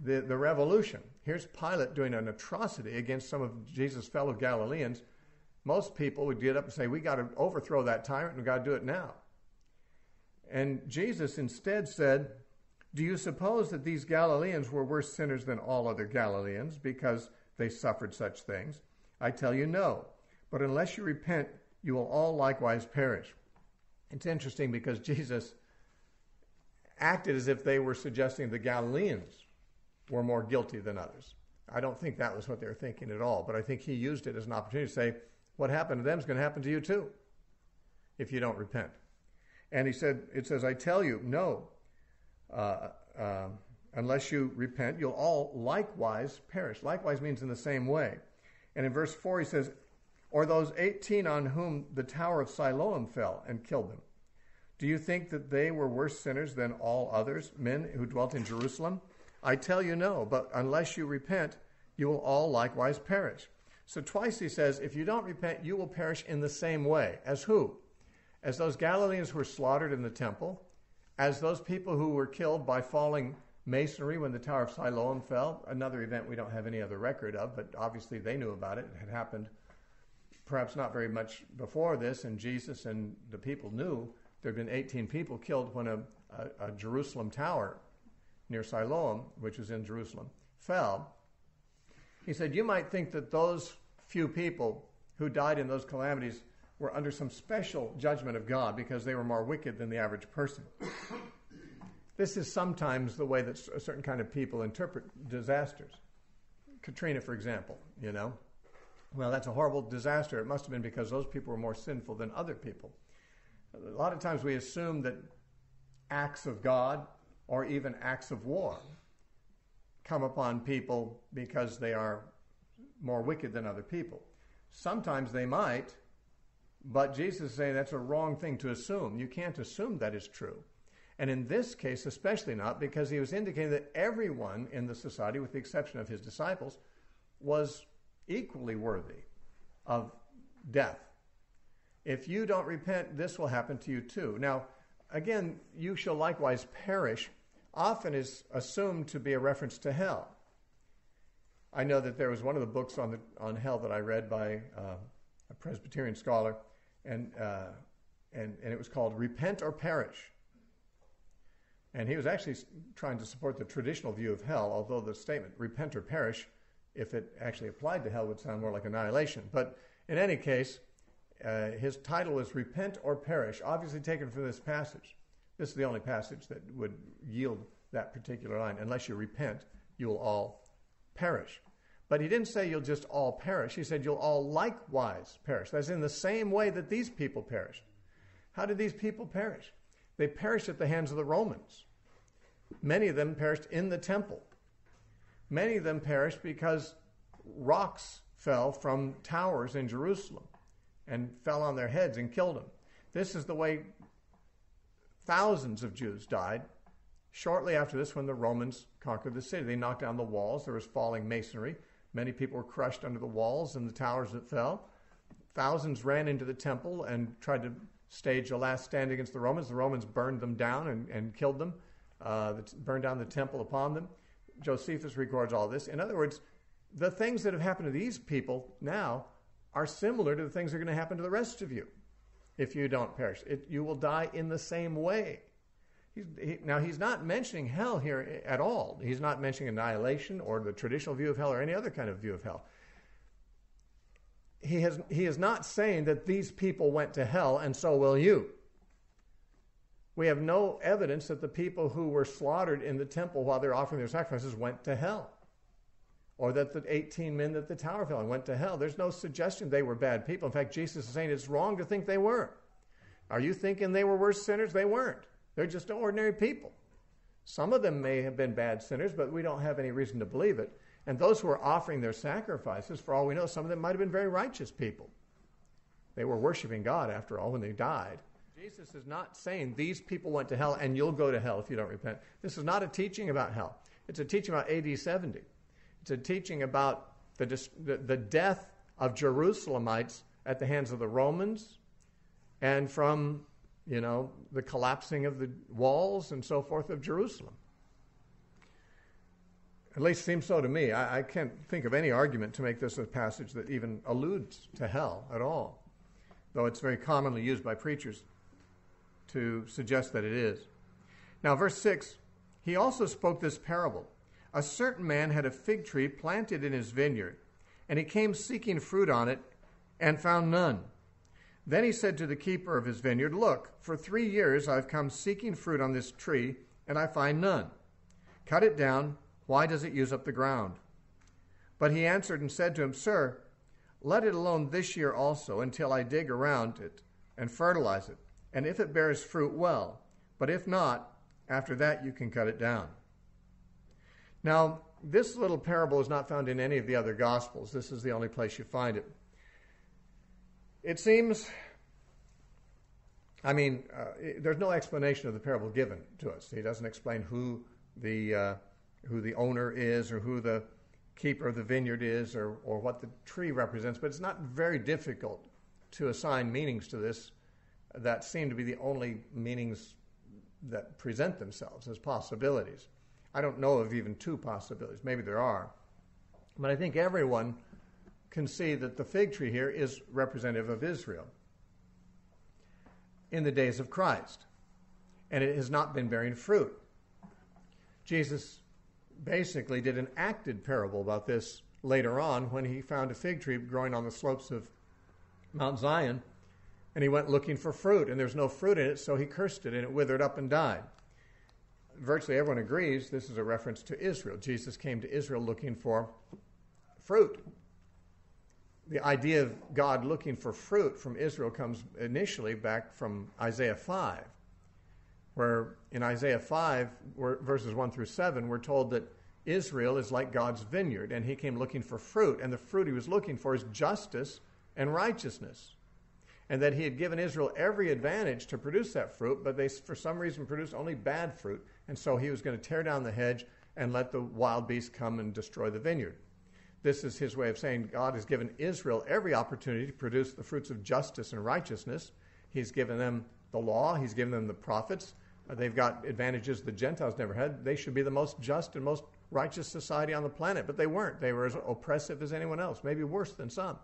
the, the revolution. Here's Pilate doing an atrocity against some of Jesus' fellow Galileans. Most people would get up and say, We got to overthrow that tyrant and we've got to do it now. And Jesus instead said, Do you suppose that these Galileans were worse sinners than all other Galileans because they suffered such things? I tell you, no. But unless you repent, you will all likewise perish. It's interesting because Jesus acted as if they were suggesting the Galileans were more guilty than others. I don't think that was what they were thinking at all, but I think he used it as an opportunity to say, what happened to them is going to happen to you too if you don't repent. And he said, it says, I tell you, no, uh, uh, unless you repent, you'll all likewise perish. Likewise means in the same way. And in verse 4, he says, or those 18 on whom the tower of Siloam fell and killed them? Do you think that they were worse sinners than all others, men who dwelt in Jerusalem? I tell you no, but unless you repent, you will all likewise perish. So twice he says, if you don't repent, you will perish in the same way. As who? As those Galileans who were slaughtered in the temple, as those people who were killed by falling masonry when the Tower of Siloam fell, another event we don't have any other record of, but obviously they knew about it. It had happened perhaps not very much before this, and Jesus and the people knew there had been 18 people killed when a, a, a Jerusalem tower near Siloam, which was in Jerusalem, fell. He said, You might think that those few people who died in those calamities were under some special judgment of God because they were more wicked than the average person. this is sometimes the way that a certain kind of people interpret disasters. Katrina, for example, you know, well, that's a horrible disaster. It must have been because those people were more sinful than other people. A lot of times we assume that acts of God or even acts of war come upon people because they are more wicked than other people. Sometimes they might, but Jesus is saying that's a wrong thing to assume. You can't assume that is true. And in this case, especially not, because he was indicating that everyone in the society, with the exception of his disciples, was equally worthy of death. If you don't repent, this will happen to you too. Now, again, you shall likewise perish often is assumed to be a reference to hell. I know that there was one of the books on, the, on hell that I read by uh, a Presbyterian scholar, and uh, and, and it was called Repent or Perish. And he was actually trying to support the traditional view of hell, although the statement, repent or perish, if it actually applied to hell, would sound more like annihilation. But in any case, uh, his title is Repent or Perish, obviously taken from this passage. This is the only passage that would yield that particular line. Unless you repent, you will all perish. But he didn't say you'll just all perish. He said you'll all likewise perish. That's in the same way that these people perished. How did these people perish? They perished at the hands of the Romans. Many of them perished in the temple. Many of them perished because rocks fell from towers in Jerusalem and fell on their heads and killed them. This is the way thousands of Jews died shortly after this when the Romans conquered the city. They knocked down the walls, there was falling masonry. Many people were crushed under the walls and the towers that fell. Thousands ran into the temple and tried to stage a last stand against the Romans. The Romans burned them down and, and killed them, uh, burned down the temple upon them. Josephus records all this. In other words, the things that have happened to these people now are similar to the things that are going to happen to the rest of you if you don't perish. It, you will die in the same way. He's, he, now, he's not mentioning hell here at all. He's not mentioning annihilation or the traditional view of hell or any other kind of view of hell. He, has, he is not saying that these people went to hell and so will you. We have no evidence that the people who were slaughtered in the temple while they're offering their sacrifices went to hell. Or that the 18 men that the tower fell on went to hell. There's no suggestion they were bad people. In fact, Jesus is saying it's wrong to think they were. Are you thinking they were worse sinners? They weren't. They're just ordinary people. Some of them may have been bad sinners, but we don't have any reason to believe it. And those who were offering their sacrifices, for all we know, some of them might have been very righteous people. They were worshiping God, after all, when they died. Jesus is not saying these people went to hell and you'll go to hell if you don't repent. This is not a teaching about hell. It's a teaching about AD 70. A teaching about the, the, the death of Jerusalemites at the hands of the Romans and from you know, the collapsing of the walls and so forth of Jerusalem. At least seems so to me. I, I, can't think of any argument to make this a passage that even alludes to hell at all, though it's very commonly used by preachers to suggest that it is. Now, verse 6 He also spoke this parable A certain man had a fig tree planted in his vineyard, and he came seeking fruit on it and found none. Then he said to the keeper of his vineyard, Look, for three years I've come seeking fruit on this tree, and I find none. Cut it down. Why does it use up the ground? But he answered and said to him, Sir, let it alone this year also, until I dig around it and fertilize it. And if it bears fruit, well. But if not, after that you can cut it down. Now, this little parable is not found in any of the other Gospels. This is the only place you find it. It seems, I mean, uh, it, there's no explanation of the parable given to us. He doesn't explain who the, uh, who the owner is or who the keeper of the vineyard is or, or what the tree represents, but it's not very difficult to assign meanings to this that seem to be the only meanings that present themselves as possibilities. I don't know of even two possibilities. Maybe there are. But I think everyone can see that the fig tree here is representative of Israel in the days of Christ. And it has not been bearing fruit. Jesus basically did an acted parable about this later on when he found a fig tree growing on the slopes of Mount Zion and he went looking for fruit and there's no fruit in it so he cursed it and it withered up and died virtually everyone agrees this is a reference to israel jesus came to israel looking for fruit the idea of God looking for fruit from Israel comes initially back from Isaiah 5, where in Isaiah 5, verses 1 through 7, we're told that Israel is like God's vineyard, and he came looking for fruit, and the fruit he was looking for is justice and righteousness. And that he had given Israel every advantage to produce that fruit, but they, for some reason, produced only bad fruit, and so he was going to tear down the hedge and let the wild beasts come and destroy the vineyard. This is his way of saying God has given Israel every opportunity to produce the fruits of justice and righteousness. He's given them the law, he's given them the prophets. Uh, they've got advantages the Gentiles never had. They should be the most just and most righteous society on the planet, but they weren't. They were as oppressive as anyone else, maybe worse than some.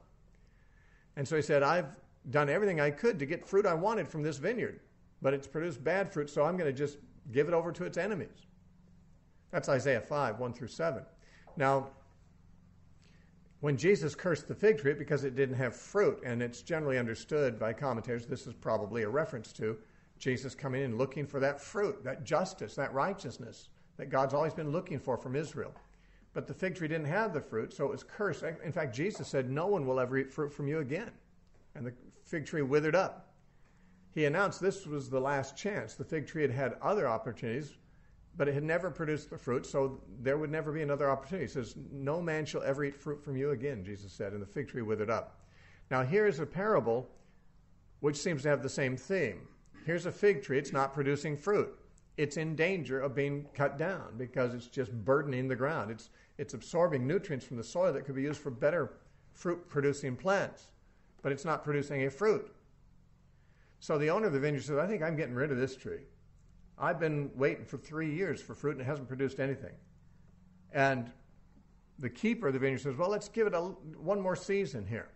And so he said, I've done everything I could to get fruit I wanted from this vineyard, but it's produced bad fruit, so I'm going to just give it over to its enemies. That's Isaiah 5, 1 through 7. Now, when Jesus cursed the fig tree because it didn't have fruit, and it's generally understood by commentators, this is probably a reference to Jesus coming in looking for that fruit, that justice, that righteousness that God's always been looking for from Israel. But the fig tree didn't have the fruit, so it was cursed. In fact, Jesus said, No one will ever eat fruit from you again. And the fig tree withered up. He announced this was the last chance. The fig tree had had other opportunities, but it had never produced the fruit, so there would never be another opportunity. He says, No man shall ever eat fruit from you again, Jesus said, and the fig tree withered up. Now, here's a parable which seems to have the same theme. Here's a fig tree, it's not producing fruit. It's in danger of being cut down because it's just burdening the ground. It's, it's absorbing nutrients from the soil that could be used for better fruit producing plants, but it's not producing a fruit. So the owner of the vineyard says, I think I'm getting rid of this tree. I've been waiting for three years for fruit and it hasn't produced anything. And the keeper of the vineyard says, Well, let's give it a, one more season here.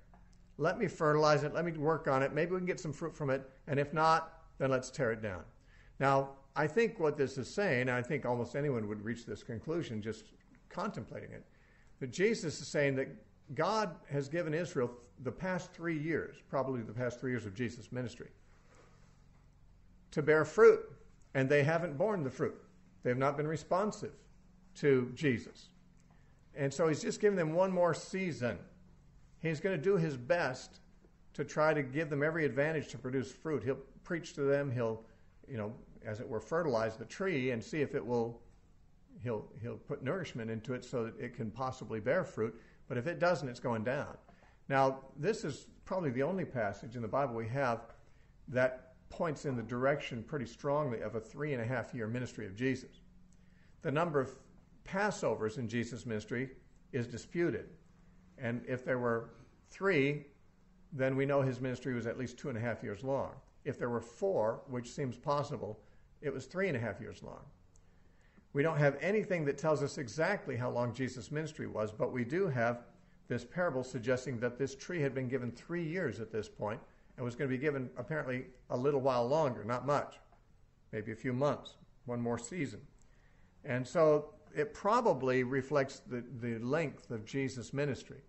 Let me fertilize it. Let me work on it. Maybe we can get some fruit from it. And if not, then let's tear it down. Now, I think what this is saying, and I think almost anyone would reach this conclusion just contemplating it, that Jesus is saying that God has given Israel the past three years, probably the past three years of Jesus' ministry, to bear fruit and they haven't borne the fruit. They have not been responsive to Jesus. And so he's just giving them one more season. He's going to do his best to try to give them every advantage to produce fruit. He'll preach to them, he'll, you know, as it were, fertilize the tree and see if it will he'll he'll put nourishment into it so that it can possibly bear fruit. But if it doesn't, it's going down. Now, this is probably the only passage in the Bible we have that points in the direction pretty strongly of a three and a half year ministry of Jesus. The number of Passovers in Jesus' ministry is disputed. And if there were three, then we know his ministry was at least two and a half years long. If there were four, which seems possible, it was three and a half years long. We don't have anything that tells us exactly how long Jesus' ministry was, but we do have this parable suggesting that this tree had been given three years at this point, and was going to be given apparently a little while longer, not much, maybe a few months, one more season. And so it probably reflects the, the length of Jesus' ministry.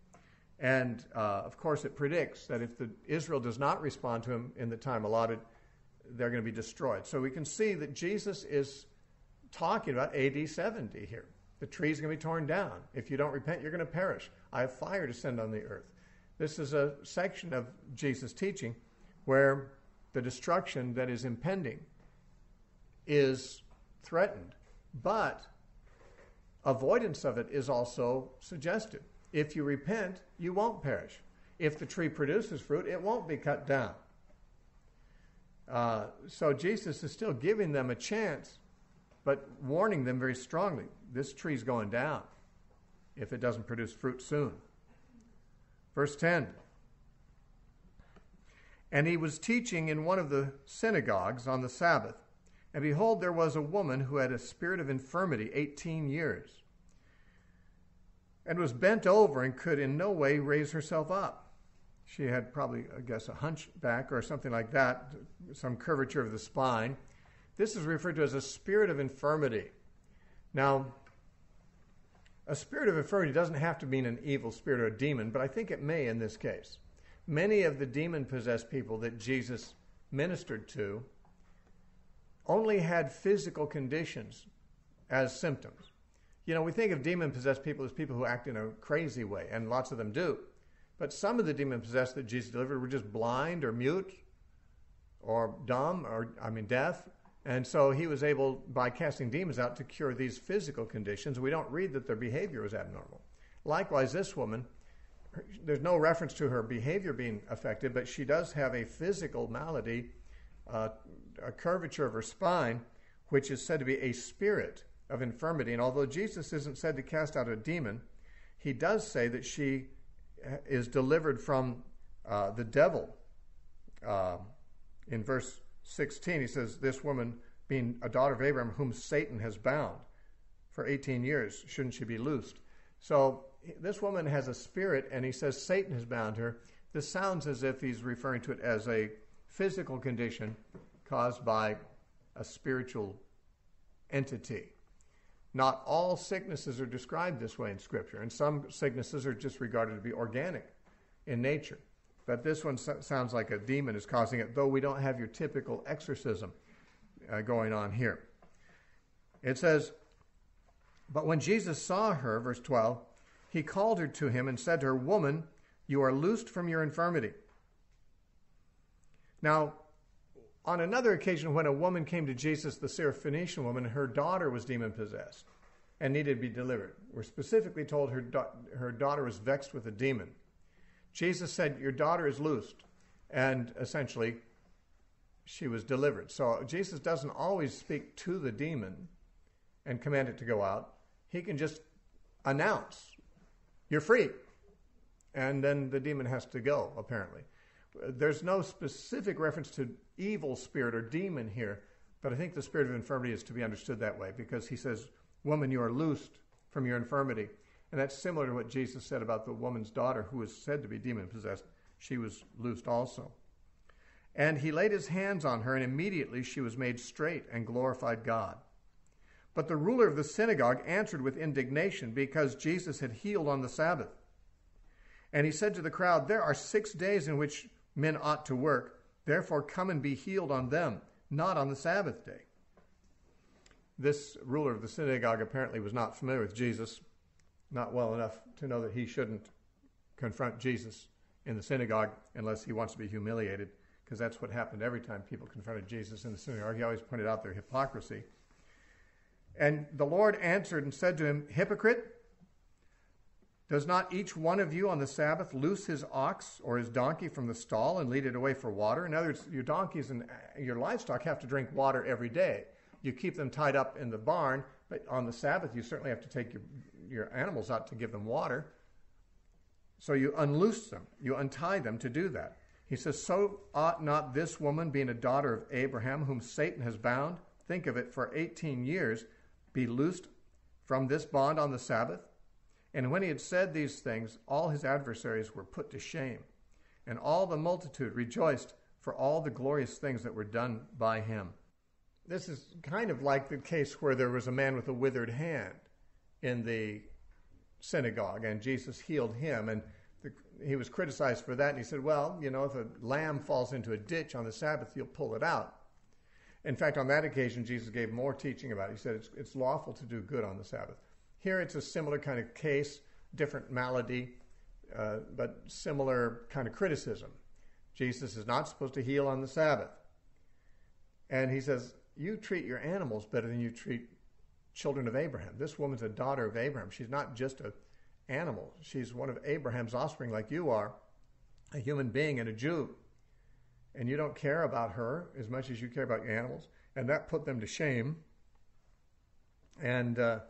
And uh, of course, it predicts that if the, Israel does not respond to him in the time allotted, they're going to be destroyed. So we can see that Jesus is talking about AD 70 here. The tree's going to be torn down. If you don't repent, you're going to perish. I have fire to send on the earth. This is a section of Jesus' teaching where the destruction that is impending is threatened, but avoidance of it is also suggested. If you repent, you won't perish. If the tree produces fruit, it won't be cut down. Uh, so Jesus is still giving them a chance, but warning them very strongly this tree's going down if it doesn't produce fruit soon. Verse 10 And he was teaching in one of the synagogues on the Sabbath. And behold, there was a woman who had a spirit of infirmity 18 years, and was bent over and could in no way raise herself up. She had probably, I guess, a hunchback or something like that, some curvature of the spine. This is referred to as a spirit of infirmity. Now, a spirit of infirmity doesn't have to mean an evil spirit or a demon, but I think it may in this case. Many of the demon possessed people that Jesus ministered to only had physical conditions as symptoms. You know, we think of demon possessed people as people who act in a crazy way, and lots of them do. But some of the demon possessed that Jesus delivered were just blind or mute or dumb or, I mean, deaf and so he was able, by casting demons out, to cure these physical conditions. We don't read that their behavior was abnormal. Likewise, this woman, there's no reference to her behavior being affected, but she does have a physical malady, uh, a curvature of her spine, which is said to be a spirit of infirmity. And although Jesus isn't said to cast out a demon, he does say that she is delivered from uh, the devil. Uh, in verse 16, he says, This woman, being a daughter of Abraham, whom Satan has bound for 18 years, shouldn't she be loosed? So this woman has a spirit, and he says Satan has bound her. this sounds as if he's referring to it as a physical condition caused by a spiritual entity. Not all sicknesses are described this way in Scripture, and some sicknesses are just regarded to be organic in nature. But this one sounds like a demon is causing it, though we don't have your typical exorcism uh, going on here. It says, But when Jesus saw her, verse 12, he called her to him and said to her, Woman, you are loosed from your infirmity. Now, on another occasion, when a woman came to Jesus, the Syrophoenician woman, her daughter was demon possessed and needed to be delivered. We're specifically told her, da- her daughter was vexed with a demon. Jesus said, Your daughter is loosed. And essentially, she was delivered. So Jesus doesn't always speak to the demon and command it to go out. He can just announce, You're free. And then the demon has to go, apparently. There's no specific reference to evil spirit or demon here, but I think the spirit of infirmity is to be understood that way because he says, Woman, you are loosed from your infirmity. And that's similar to what Jesus said about the woman's daughter who was said to be demon possessed. She was loosed also. And he laid his hands on her, and immediately she was made straight and glorified God. But the ruler of the synagogue answered with indignation because Jesus had healed on the Sabbath. And he said to the crowd, There are six days in which men ought to work. Therefore, come and be healed on them, not on the Sabbath day. This ruler of the synagogue apparently was not familiar with Jesus not well enough to know that he shouldn't confront Jesus in the synagogue unless he wants to be humiliated, because that's what happened every time people confronted Jesus in the synagogue. He always pointed out their hypocrisy. And the Lord answered and said to him, Hypocrite, does not each one of you on the Sabbath loose his ox or his donkey from the stall and lead it away for water? In other words, your donkeys and your livestock have to drink water every day. You keep them tied up in the barn, but on the Sabbath, you certainly have to take your your animals out to give them water. So you unloose them, you untie them to do that. He says, So ought not this woman, being a daughter of Abraham, whom Satan has bound, think of it, for 18 years, be loosed from this bond on the Sabbath? And when he had said these things, all his adversaries were put to shame, and all the multitude rejoiced for all the glorious things that were done by him. This is kind of like the case where there was a man with a withered hand in the synagogue, and Jesus healed him. And the, he was criticized for that. And he said, Well, you know, if a lamb falls into a ditch on the Sabbath, you'll pull it out. In fact, on that occasion, Jesus gave more teaching about it. He said it's, it's lawful to do good on the Sabbath. Here, it's a similar kind of case, different malady, uh, but similar kind of criticism. Jesus is not supposed to heal on the Sabbath. And he says, You treat your animals better than you treat children of Abraham. This woman's a daughter of Abraham. She's not just an animal, she's one of Abraham's offspring, like you are, a human being and a Jew. And you don't care about her as much as you care about your animals. And that put them to shame. And uh,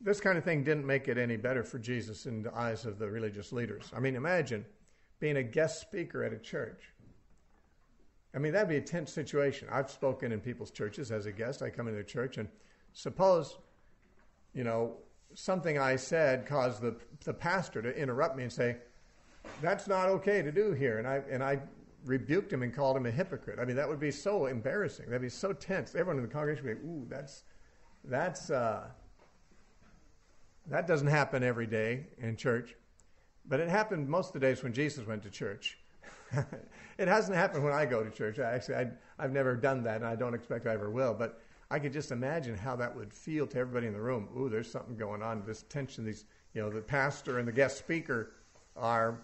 this kind of thing didn't make it any better for Jesus in the eyes of the religious leaders. I mean, imagine being a guest speaker at a church. I mean, that'd be a tense situation. I've spoken in people's churches as a guest. I come into a church and Suppose, you know, something I said caused the, the pastor to interrupt me and say, that's not okay to do here. And I, and I rebuked him and called him a hypocrite. I mean, that would be so embarrassing. That'd be so tense. Everyone in the congregation would be, ooh, that's, that's, uh, that doesn't happen every day in church. But it happened most of the days when Jesus went to church. it hasn't happened when I go to church. I actually, I, I've never done that, and I don't expect I ever will. But I could just imagine how that would feel to everybody in the room. Ooh, there's something going on. This tension. These, you know, the pastor and the guest speaker are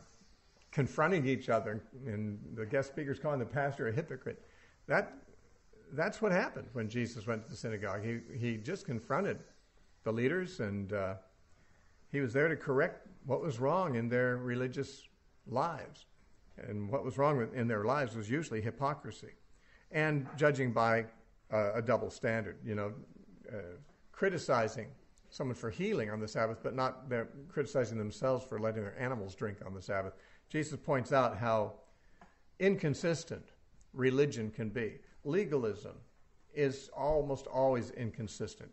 confronting each other, and the guest speaker is calling the pastor a hypocrite. That that's what happened when Jesus went to the synagogue. He he just confronted the leaders, and uh, he was there to correct what was wrong in their religious lives. And what was wrong in their lives was usually hypocrisy, and judging by a double standard, you know, uh, criticizing someone for healing on the Sabbath, but not criticizing themselves for letting their animals drink on the Sabbath. Jesus points out how inconsistent religion can be. Legalism is almost always inconsistent.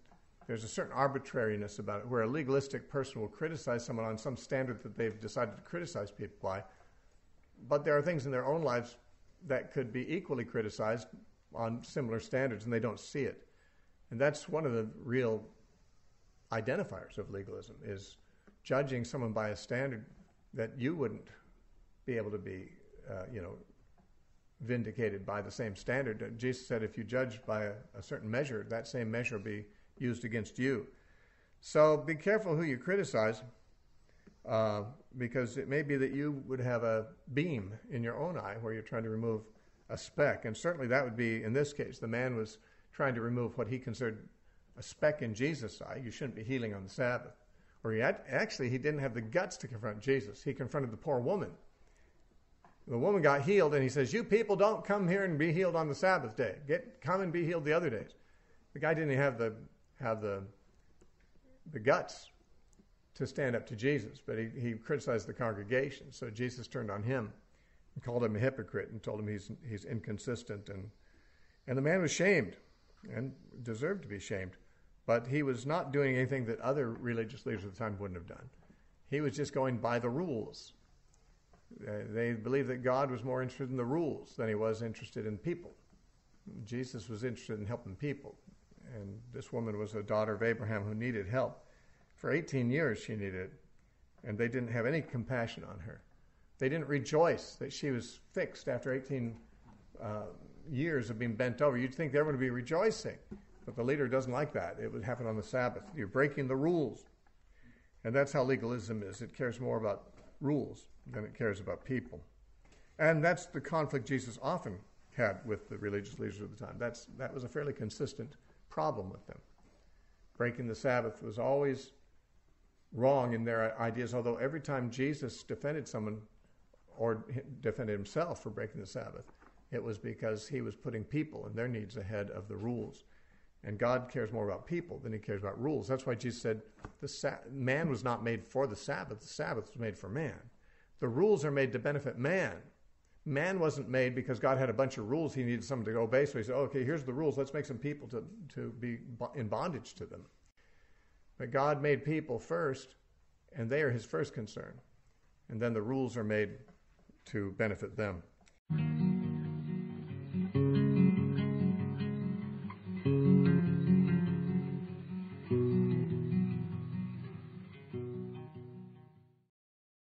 There's a certain arbitrariness about it, where a legalistic person will criticize someone on some standard that they've decided to criticize people by, but there are things in their own lives that could be equally criticized on similar standards, and they don't see it. And that's one of the real identifiers of legalism is judging someone by a standard that you wouldn't be able to be, uh, you know, vindicated by the same standard. Jesus said, if you judge by a, a certain measure, that same measure will be used against you. So be careful who you criticize, uh, because it may be that you would have a beam in your own eye where you're trying to remove a speck. And certainly that would be, in this case, the man was trying to remove what he considered a speck in Jesus' eye. You shouldn't be healing on the Sabbath. Or he actually, he didn't have the guts to confront Jesus. He confronted the poor woman. The woman got healed, and he says, "You people don't come here and be healed on the Sabbath day. Get come and be healed the other days." The guy didn't have the have the the guts to stand up to Jesus, but he, he criticized the congregation. So Jesus turned on him and called him a hypocrite and told him he's he's inconsistent and and the man was shamed and deserved to be shamed. But he was not doing anything that other religious leaders of the time wouldn't have done. He was just going by the rules. Uh, they believed that God was more interested in the rules than he was interested in people. Jesus was interested in helping people. And this woman was a daughter of Abraham who needed help. For 18 years, she needed it. And they didn't have any compassion on her. They didn't rejoice that she was fixed after 18 uh, years of being bent over. You'd think they were going to be rejoicing. But the leader doesn't like that. It would happen on the Sabbath. You're breaking the rules. And that's how legalism is. It cares more about rules than it cares about people. And that's the conflict Jesus often had with the religious leaders of the time. That's, that was a fairly consistent problem with them. Breaking the Sabbath was always wrong in their ideas, although every time Jesus defended someone or defended himself for breaking the Sabbath, it was because he was putting people and their needs ahead of the rules. And God cares more about people than he cares about rules. That's why Jesus said the man was not made for the Sabbath, the Sabbath was made for man. The rules are made to benefit man. Man wasn't made because God had a bunch of rules he needed someone to obey. So he said, okay, here's the rules. Let's make some people to, to be in bondage to them. But God made people first, and they are his first concern. And then the rules are made to benefit them.